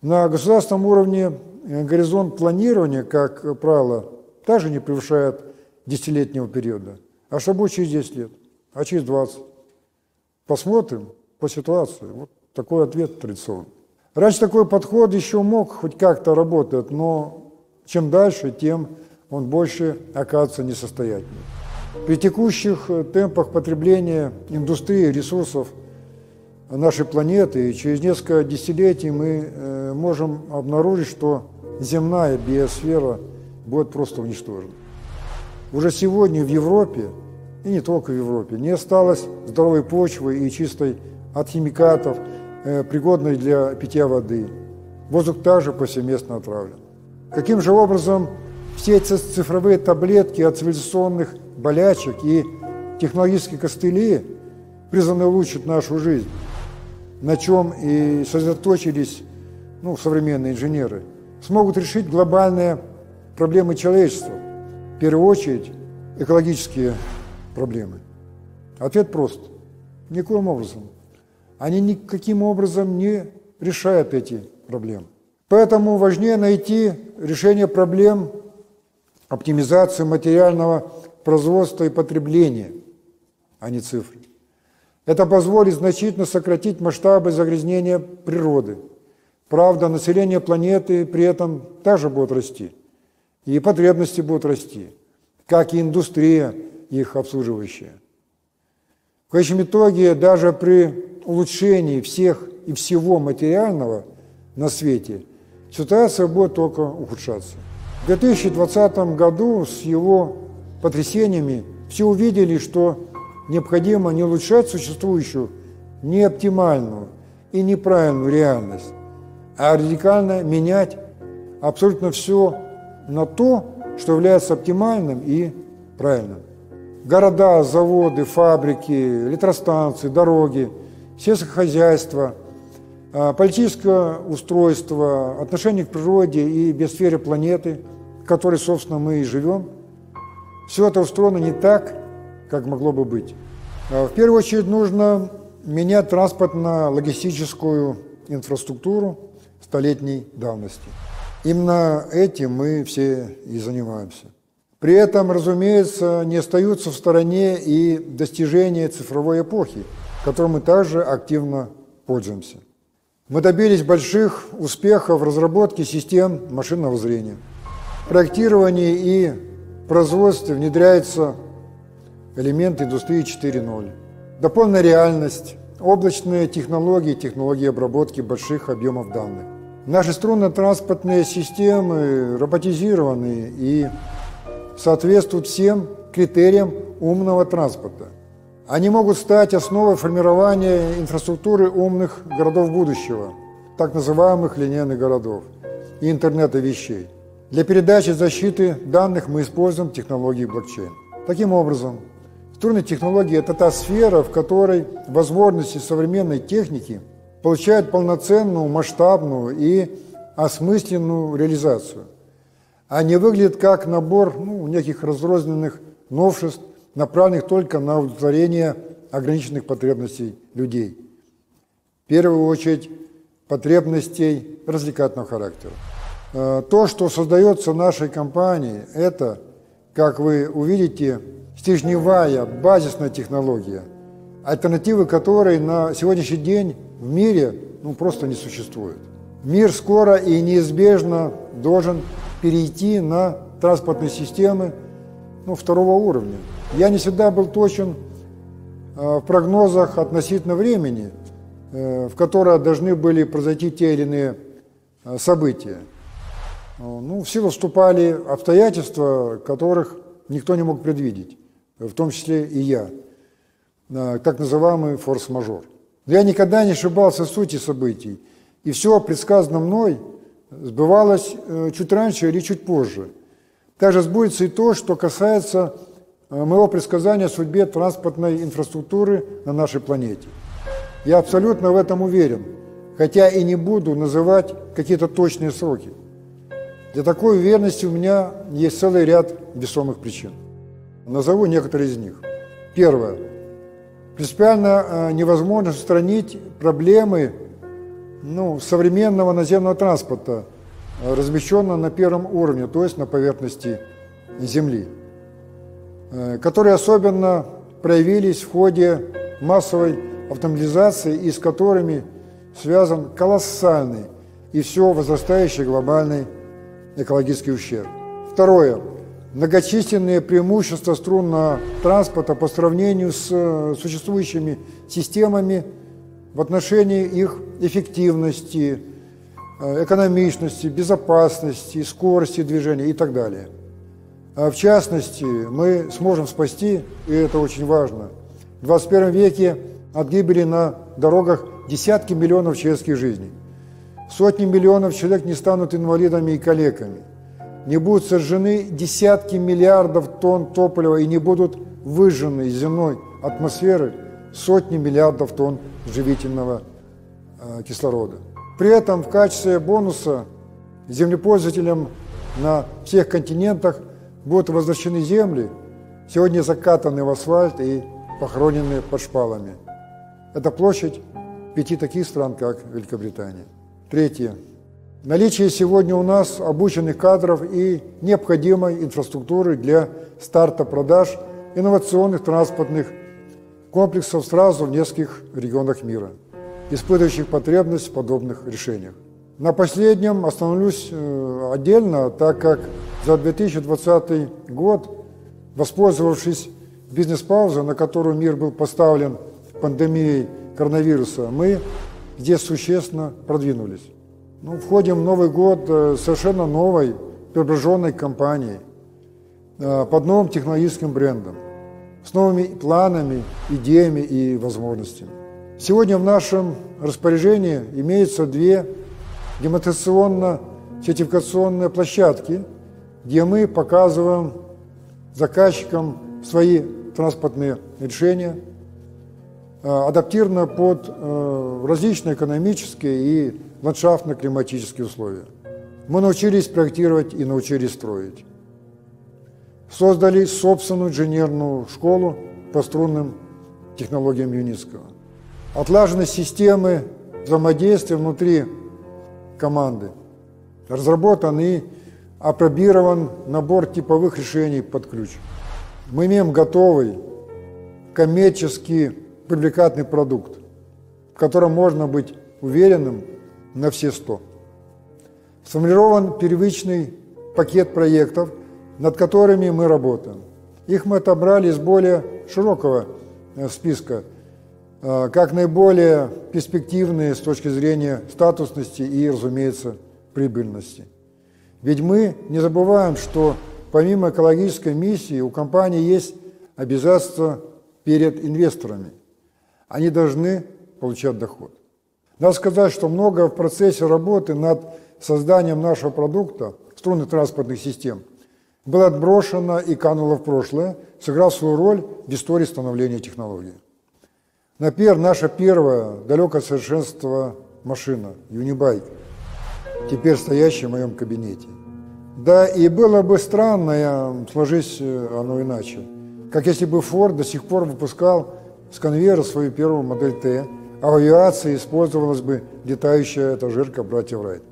На государственном уровне горизонт планирования, как правило, также не превышает десятилетнего периода. А что будет через 10 лет? А через 20? Посмотрим по ситуации. Вот такой ответ традиционный. Раньше такой подход еще мог хоть как-то работать, но чем дальше, тем он больше оказывается несостоятельным. При текущих э, темпах потребления индустрии ресурсов нашей планеты через несколько десятилетий мы э, можем обнаружить, что земная биосфера будет просто уничтожена. Уже сегодня в Европе, и не только в Европе, не осталось здоровой почвы и чистой от химикатов, э, пригодной для питья воды. Воздух также повсеместно отравлен. Каким же образом все эти цифровые таблетки от цивилизационных болячек и технологические костыли призваны улучшить нашу жизнь, на чем и сосредоточились ну, современные инженеры, смогут решить глобальные проблемы человечества, в первую очередь экологические проблемы. Ответ прост. Никоим образом. Они никаким образом не решают эти проблемы. Поэтому важнее найти решение проблем оптимизации материального производства и потребления, а не цифры. Это позволит значительно сократить масштабы загрязнения природы. Правда, население планеты при этом также будет расти, и потребности будут расти, как и индустрия их обслуживающая. В конечном итоге, даже при улучшении всех и всего материального на свете, ситуация будет только ухудшаться. В 2020 году с его потрясениями, все увидели, что необходимо не улучшать существующую, не оптимальную и неправильную реальность, а радикально менять абсолютно все на то, что является оптимальным и правильным. Города, заводы, фабрики, электростанции, дороги, сельское хозяйство, а, политическое устройство, отношение к природе и биосфере планеты, в которой, собственно, мы и живем – все это устроено не так, как могло бы быть. А, в первую очередь нужно менять транспортно-логистическую инфраструктуру столетней давности. Именно этим мы все и занимаемся. При этом, разумеется, не остаются в стороне и достижения цифровой эпохи, которой мы также активно пользуемся. Мы добились больших успехов в разработке систем машинного зрения, проектировании и производстве внедряются элементы индустрии 4.0. Дополненная реальность, облачные технологии, технологии обработки больших объемов данных. Наши струнно-транспортные системы роботизированы и соответствуют всем критериям умного транспорта. Они могут стать основой формирования инфраструктуры умных городов будущего, так называемых линейных городов и интернета вещей. Для передачи защиты данных мы используем технологии блокчейн. Таким образом, струны технологии – это та сфера, в которой возможности современной техники получают полноценную, масштабную и осмысленную реализацию, не выглядит как набор ну, неких разрозненных новшеств, направленных только на удовлетворение ограниченных потребностей людей. В первую очередь, потребностей развлекательного характера. Э, то, что создается нашей компанией, это, как вы увидите, стержневая, базисная технология, альтернативы которой на сегодняшний день в мире ну, просто не существует. Мир скоро и неизбежно должен перейти на транспортные системы ну, второго уровня. Я не всегда был точен э, в прогнозах относительно времени, э, в которое должны были произойти те или иные э, события. Ну, в силу вступали обстоятельства, которых никто не мог предвидеть, в том числе и я, так называемый форс-мажор. Но я никогда не ошибался в сути событий, и все предсказано мной сбывалось чуть раньше или чуть позже. Также сбудется и то, что касается моего предсказания о судьбе транспортной инфраструктуры на нашей планете. Я абсолютно в этом уверен, хотя и не буду называть какие-то точные сроки – для такой уверенности у меня есть целый ряд весомых причин. Назову некоторые из них. Первое. Принципиально э, невозможно устранить проблемы ну, современного наземного транспорта, размещенного на первом уровне, то есть на поверхности Земли, э, которые особенно проявились в ходе массовой автомобилизации и с которыми связан колоссальный и все возрастающий глобальный экологический ущерб. Второе. Многочисленные преимущества струнного транспорта по сравнению с э, существующими системами в отношении их эффективности, экономичности, безопасности, скорости движения и так далее. А в частности, мы сможем спасти, и это очень важно, в 21 веке от гибели на дорогах десятки миллионов человеческих жизней. Сотни миллионов человек не станут инвалидами и калеками. Не будут сожжены десятки миллиардов тонн топлива и не будут выжжены из земной атмосферы сотни миллиардов тонн живительного э, кислорода. При этом в качестве бонуса землепользователям на всех континентах будут возвращены земли, сегодня закатаны в асфальт и похоронены под шпалами. Это площадь пяти таких стран, как Великобритания. Третье. Наличие сегодня у нас обученных кадров и необходимой инфраструктуры для старта продаж инновационных транспортных комплексов сразу в нескольких регионах мира, испытывающих потребность в подобных решениях. На последнем остановлюсь э, отдельно, так как за 2020 год, воспользовавшись бизнес-паузой, на которую мир был поставлен пандемией коронавируса, мы где существенно продвинулись. Ну, входим в Новый год э, совершенно новой, преображенной компанией, э, под новым технологическим брендом, с новыми планами, идеями и возможностями. Сегодня в нашем распоряжении имеются две демонстрационно-сертификационные площадки, где мы показываем заказчикам свои транспортные решения – Э, адаптирована под э, различные экономические и ландшафтно-климатические условия. Мы научились проектировать и научились строить. Создали собственную инженерную школу по струнным технологиям Юницкого. Отлажены системы взаимодействия внутри команды. Разработан и апробирован набор типовых решений под ключ. Мы имеем готовый коммерческий привлекательный продукт, в котором можно быть уверенным на все сто. Сформирован первичный пакет проектов, над которыми мы работаем. Их мы отобрали из более широкого э, списка, как наиболее перспективные с точки зрения статусности и, разумеется, прибыльности. Ведь мы не забываем, что помимо экологической миссии у компании есть обязательства перед инвесторами. Они должны получать доход. Надо сказать, что много в процессе работы над созданием нашего продукта, струнных транспортных систем, было отброшено и кануло в прошлое, сыграл свою роль в истории становления технологии. Например, наша первая далекое совершенство машина, Юнибайк, теперь стоящая в моем кабинете. Да и было бы странно, сложись э, оно иначе, как если бы Ford до сих пор выпускал с конвейера свою первую модель Т, а в авиации использовалась бы летающая этажерка братьев Райт.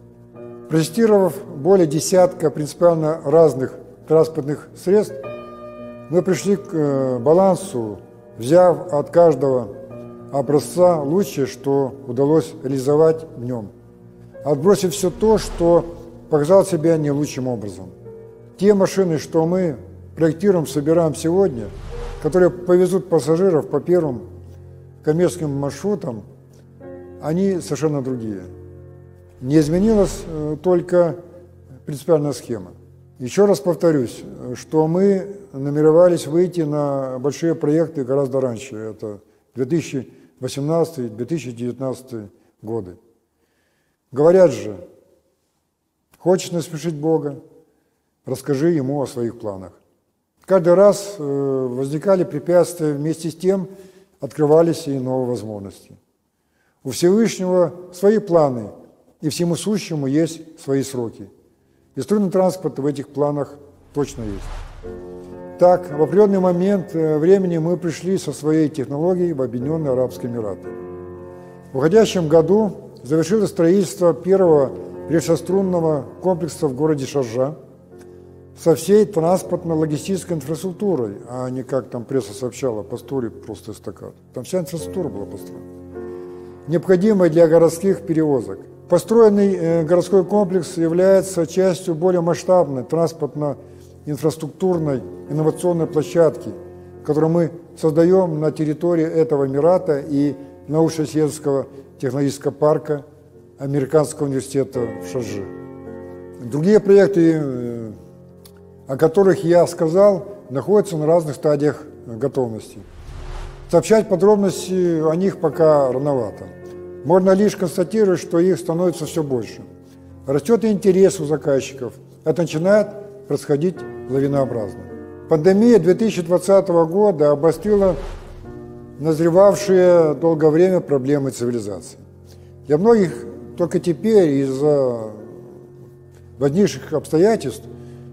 Протестировав более десятка принципиально разных транспортных средств, мы пришли к э, балансу, взяв от каждого образца лучшее, что удалось реализовать в нем, отбросив все то, что показал себя не лучшим образом. Те машины, что мы проектируем, собираем сегодня, которые повезут пассажиров по первым коммерческим маршрутам, они совершенно другие. Не изменилась э, только принципиальная схема. Еще раз повторюсь, что мы намеревались выйти на большие проекты гораздо раньше. Это 2018-2019 годы. Говорят же, хочешь насмешить Бога, расскажи Ему о своих планах. Каждый раз э, возникали препятствия, вместе с тем открывались и новые возможности. У Всевышнего свои планы, и всему сущему есть свои сроки. И струнный транспорт в этих планах точно есть. Так, в определенный момент э, времени мы пришли со своей технологией в Объединенные Арабские Эмираты. В уходящем году завершилось строительство первого решострунного комплекса в городе Шаржа со всей транспортно-логистической инфраструктурой, а не как там пресса сообщала, построили просто эстакад. Там вся инфраструктура была построена. Необходимая для городских перевозок. Построенный э, городской комплекс является частью более масштабной транспортно инфраструктурной инновационной площадки, которую мы создаем на территории этого Эмирата и научно-исследовательского технологического парка Американского университета в Шаржи. Другие проекты, э, о которых я сказал, находятся на разных стадиях готовности. Сообщать подробности о них пока рановато. Можно лишь констатировать, что их становится все больше. Растет интерес у заказчиков. Это начинает происходить лавинообразно. Пандемия 2020 года обострила назревавшие долгое время проблемы цивилизации. Для многих только теперь из-за возникших обстоятельств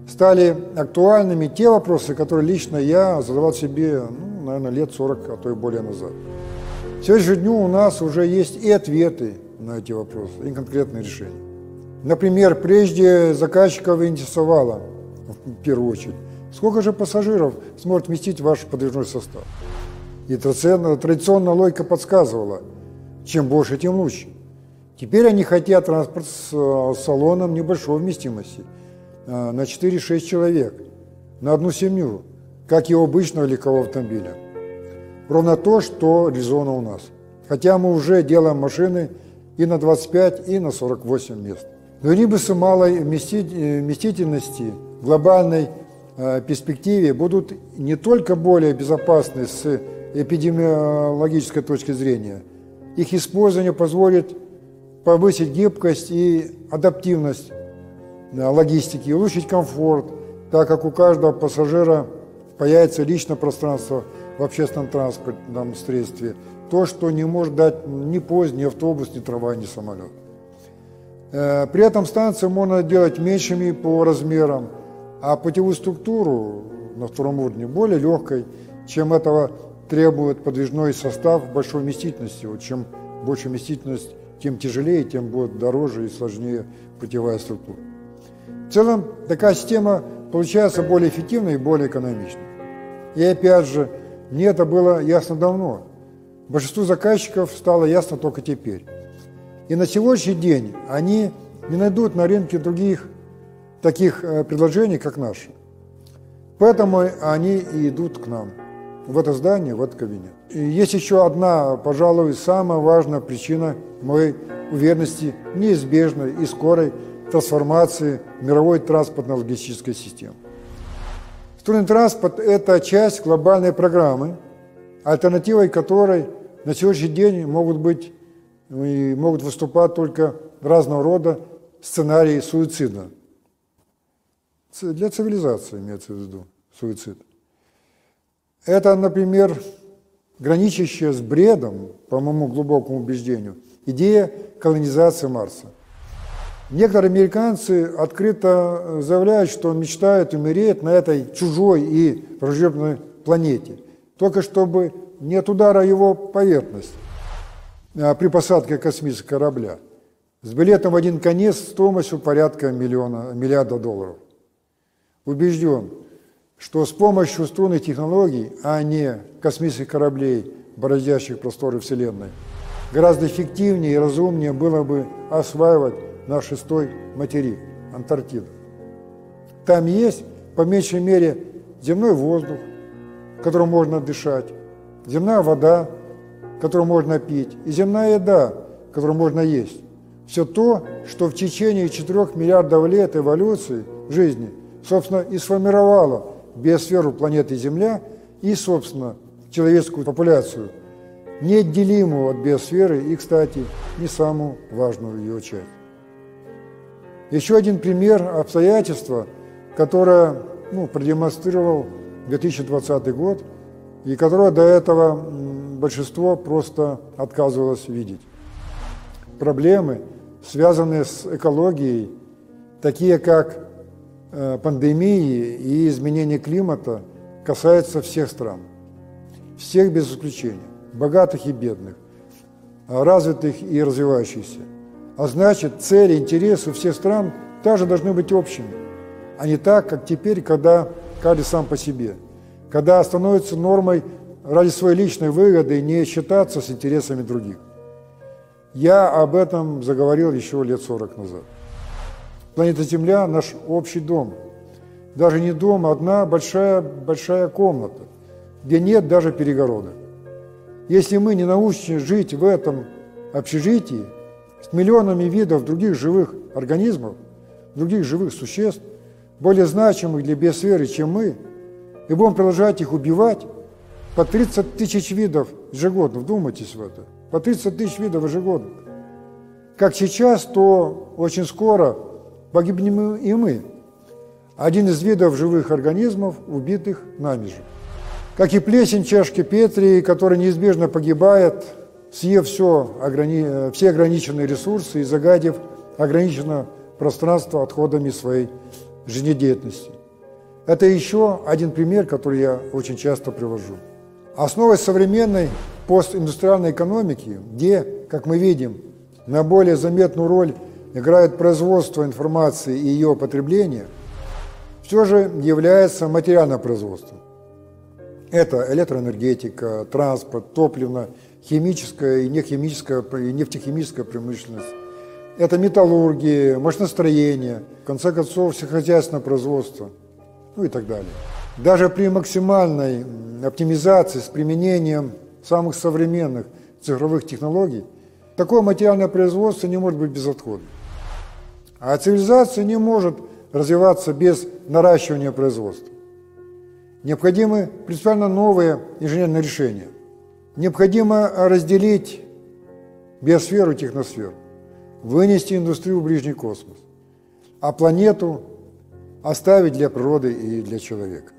стали актуальными те вопросы, которые лично я задавал себе, ну, наверное, лет 40, а то и более назад. Сегодня дню у нас уже есть и ответы на эти вопросы, и конкретные решения. Например, прежде заказчиков интересовало – в первую очередь. Сколько же пассажиров сможет вместить ваш подвижной состав? И традиционная логика подсказывала, чем больше, тем лучше. Теперь они хотят транспорт с э, салоном небольшой вместимости, э, на 4-6 человек, на одну семью, как и у обычного легкового автомобиля. Ровно то, что реализовано у нас. Хотя мы уже делаем машины и на 25, и на 48 мест. Но рибусы малой э, вместительности глобальной э, перспективе будут не только более безопасны с эпидемиологической точки зрения, их использование позволит повысить гибкость и адаптивность логистики, улучшить комфорт, так как у каждого пассажира появится личное пространство в общественном транспортном средстве, то, что не может дать ни поезд, ни автобус, ни трава, ни самолет. Э, при этом станции можно делать меньшими по размерам, а путевую структуру на втором уровне более легкой, чем этого требует подвижной состав большой вместительности. Вот чем больше вместительность, тем тяжелее, тем будет дороже и сложнее путевая структура. В целом, такая система получается более эффективной и более экономичной. И опять же, мне это было ясно давно. Большинству заказчиков стало ясно только теперь. И на сегодняшний день они не найдут на рынке других таких э, предложений, как наши. Поэтому они и идут к нам, в это здание, в этот кабинет. И есть еще одна, пожалуй, самая важная причина моей уверенности неизбежной и скорой трансформации мировой транспортно-логистической системы. Струнный транспорт – это часть глобальной программы, альтернативой которой на сегодняшний день могут быть и могут выступать только разного рода сценарии суицида. Для цивилизации имеется в виду суицид. Это, например, граничащая с бредом, по моему глубокому убеждению, идея колонизации Марса. Некоторые американцы открыто заявляют, что мечтают умереть на этой чужой и враждебной планете, только чтобы не от удара его поверхность а при посадке космического корабля с билетом в один конец стоимостью порядка миллиона, миллиарда долларов. Убежден, что с помощью струнных технологий, а не космических кораблей, бороздящих просторы Вселенной, гораздо эффективнее и разумнее было бы осваивать наш шестой материк – Антарктиду. Там есть, по меньшей мере, земной воздух, которым можно дышать, земная вода, которую можно пить, и земная еда, которую можно есть. Все то, что в течение 4 миллиардов лет эволюции жизни, собственно, и сформировало биосферу планеты Земля и, собственно, человеческую популяцию, неотделимую от биосферы и, кстати, не самую важную ее часть. Еще один пример обстоятельства, которое ну, продемонстрировал 2020 год, и которое до этого большинство просто отказывалось видеть. Проблемы, связанные с экологией, такие как пандемии и изменения климата касается всех стран, всех без исключения, богатых и бедных, развитых и развивающихся. А значит, цели, интересы у всех стран также должны быть общими, а не так, как теперь, когда каждый сам по себе, когда становится нормой ради своей личной выгоды не считаться с интересами других. Я об этом заговорил еще лет 40 назад. Планета Земля – наш общий дом. Даже не дом, а одна большая, большая комната, где нет даже перегородок. Если мы не научимся жить в этом общежитии с миллионами видов других живых организмов, других живых существ, более значимых для биосферы, чем мы, и будем продолжать их убивать, по 30 тысяч видов ежегодно, вдумайтесь в это, по 30 тысяч видов ежегодно. Как сейчас, то очень скоро погибнем и мы. Один из видов живых организмов, убитых нами же. Как и плесень чашки Петри, которая неизбежно погибает, съев все, ограни... все ограниченные ресурсы и загадив ограниченное пространство отходами своей жизнедеятельности. Это еще один пример, который я очень часто привожу. Основой современной постиндустриальной экономики, где, как мы видим, на более заметную роль играет производство информации и ее потребление, все же является материальным производством. Это электроэнергетика, транспорт, топливно, химическая и нехимическая, и нефтехимическая промышленность. Это металлургия, машиностроение, в конце концов, всехозяйственное производство, ну и так далее. Даже при максимальной оптимизации с применением самых современных цифровых технологий, такое материальное производство не может быть безотходным. А цивилизация не может развиваться без наращивания производства. Необходимы принципиально новые инженерные решения. Необходимо разделить биосферу и техносферу, вынести индустрию в ближний космос, а планету оставить для природы и для человека.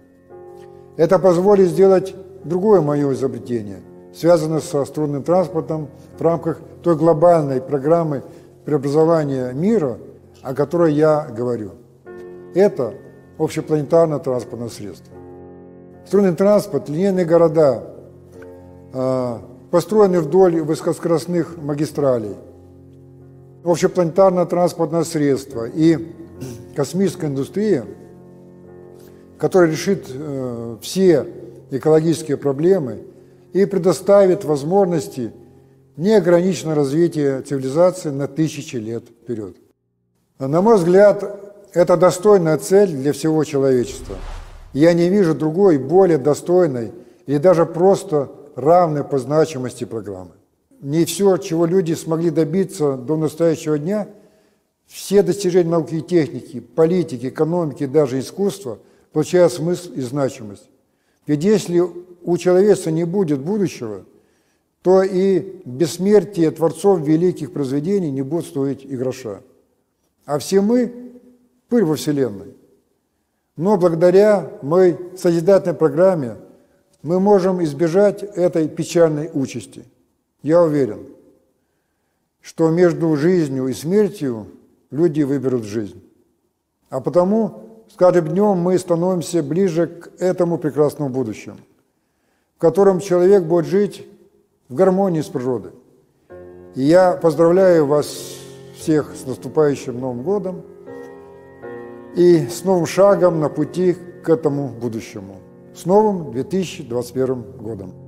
Это позволит сделать другое мое изобретение, связанное со струнным транспортом в рамках той глобальной программы преобразования мира – о которой я говорю. Это общепланетарное транспортное средство. Струнный транспорт, линейные города, а, построены вдоль высокоскоростных магистралей, общепланетарное транспортное средство и космическая индустрия, которая решит э, все экологические проблемы и предоставит возможности неограниченного развития цивилизации на тысячи лет вперед. На мой взгляд, это достойная цель для всего человечества. Я не вижу другой, более достойной или даже просто равной по значимости программы. Не все, чего люди смогли добиться до настоящего дня, все достижения науки и техники, политики, экономики, даже искусства получает смысл и значимость. Ведь если у человечества не будет будущего, то и бессмертие творцов великих произведений не будет стоить и гроша. А все мы – пыль во Вселенной. Но благодаря моей созидательной программе мы можем избежать этой печальной участи. Я уверен, что между жизнью и смертью люди выберут жизнь. А потому с каждым днем мы становимся ближе к этому прекрасному будущему, в котором человек будет жить в гармонии с природой. И я поздравляю вас всех с наступающим Новым годом и с новым шагом на пути к этому будущему. С новым 2021 годом!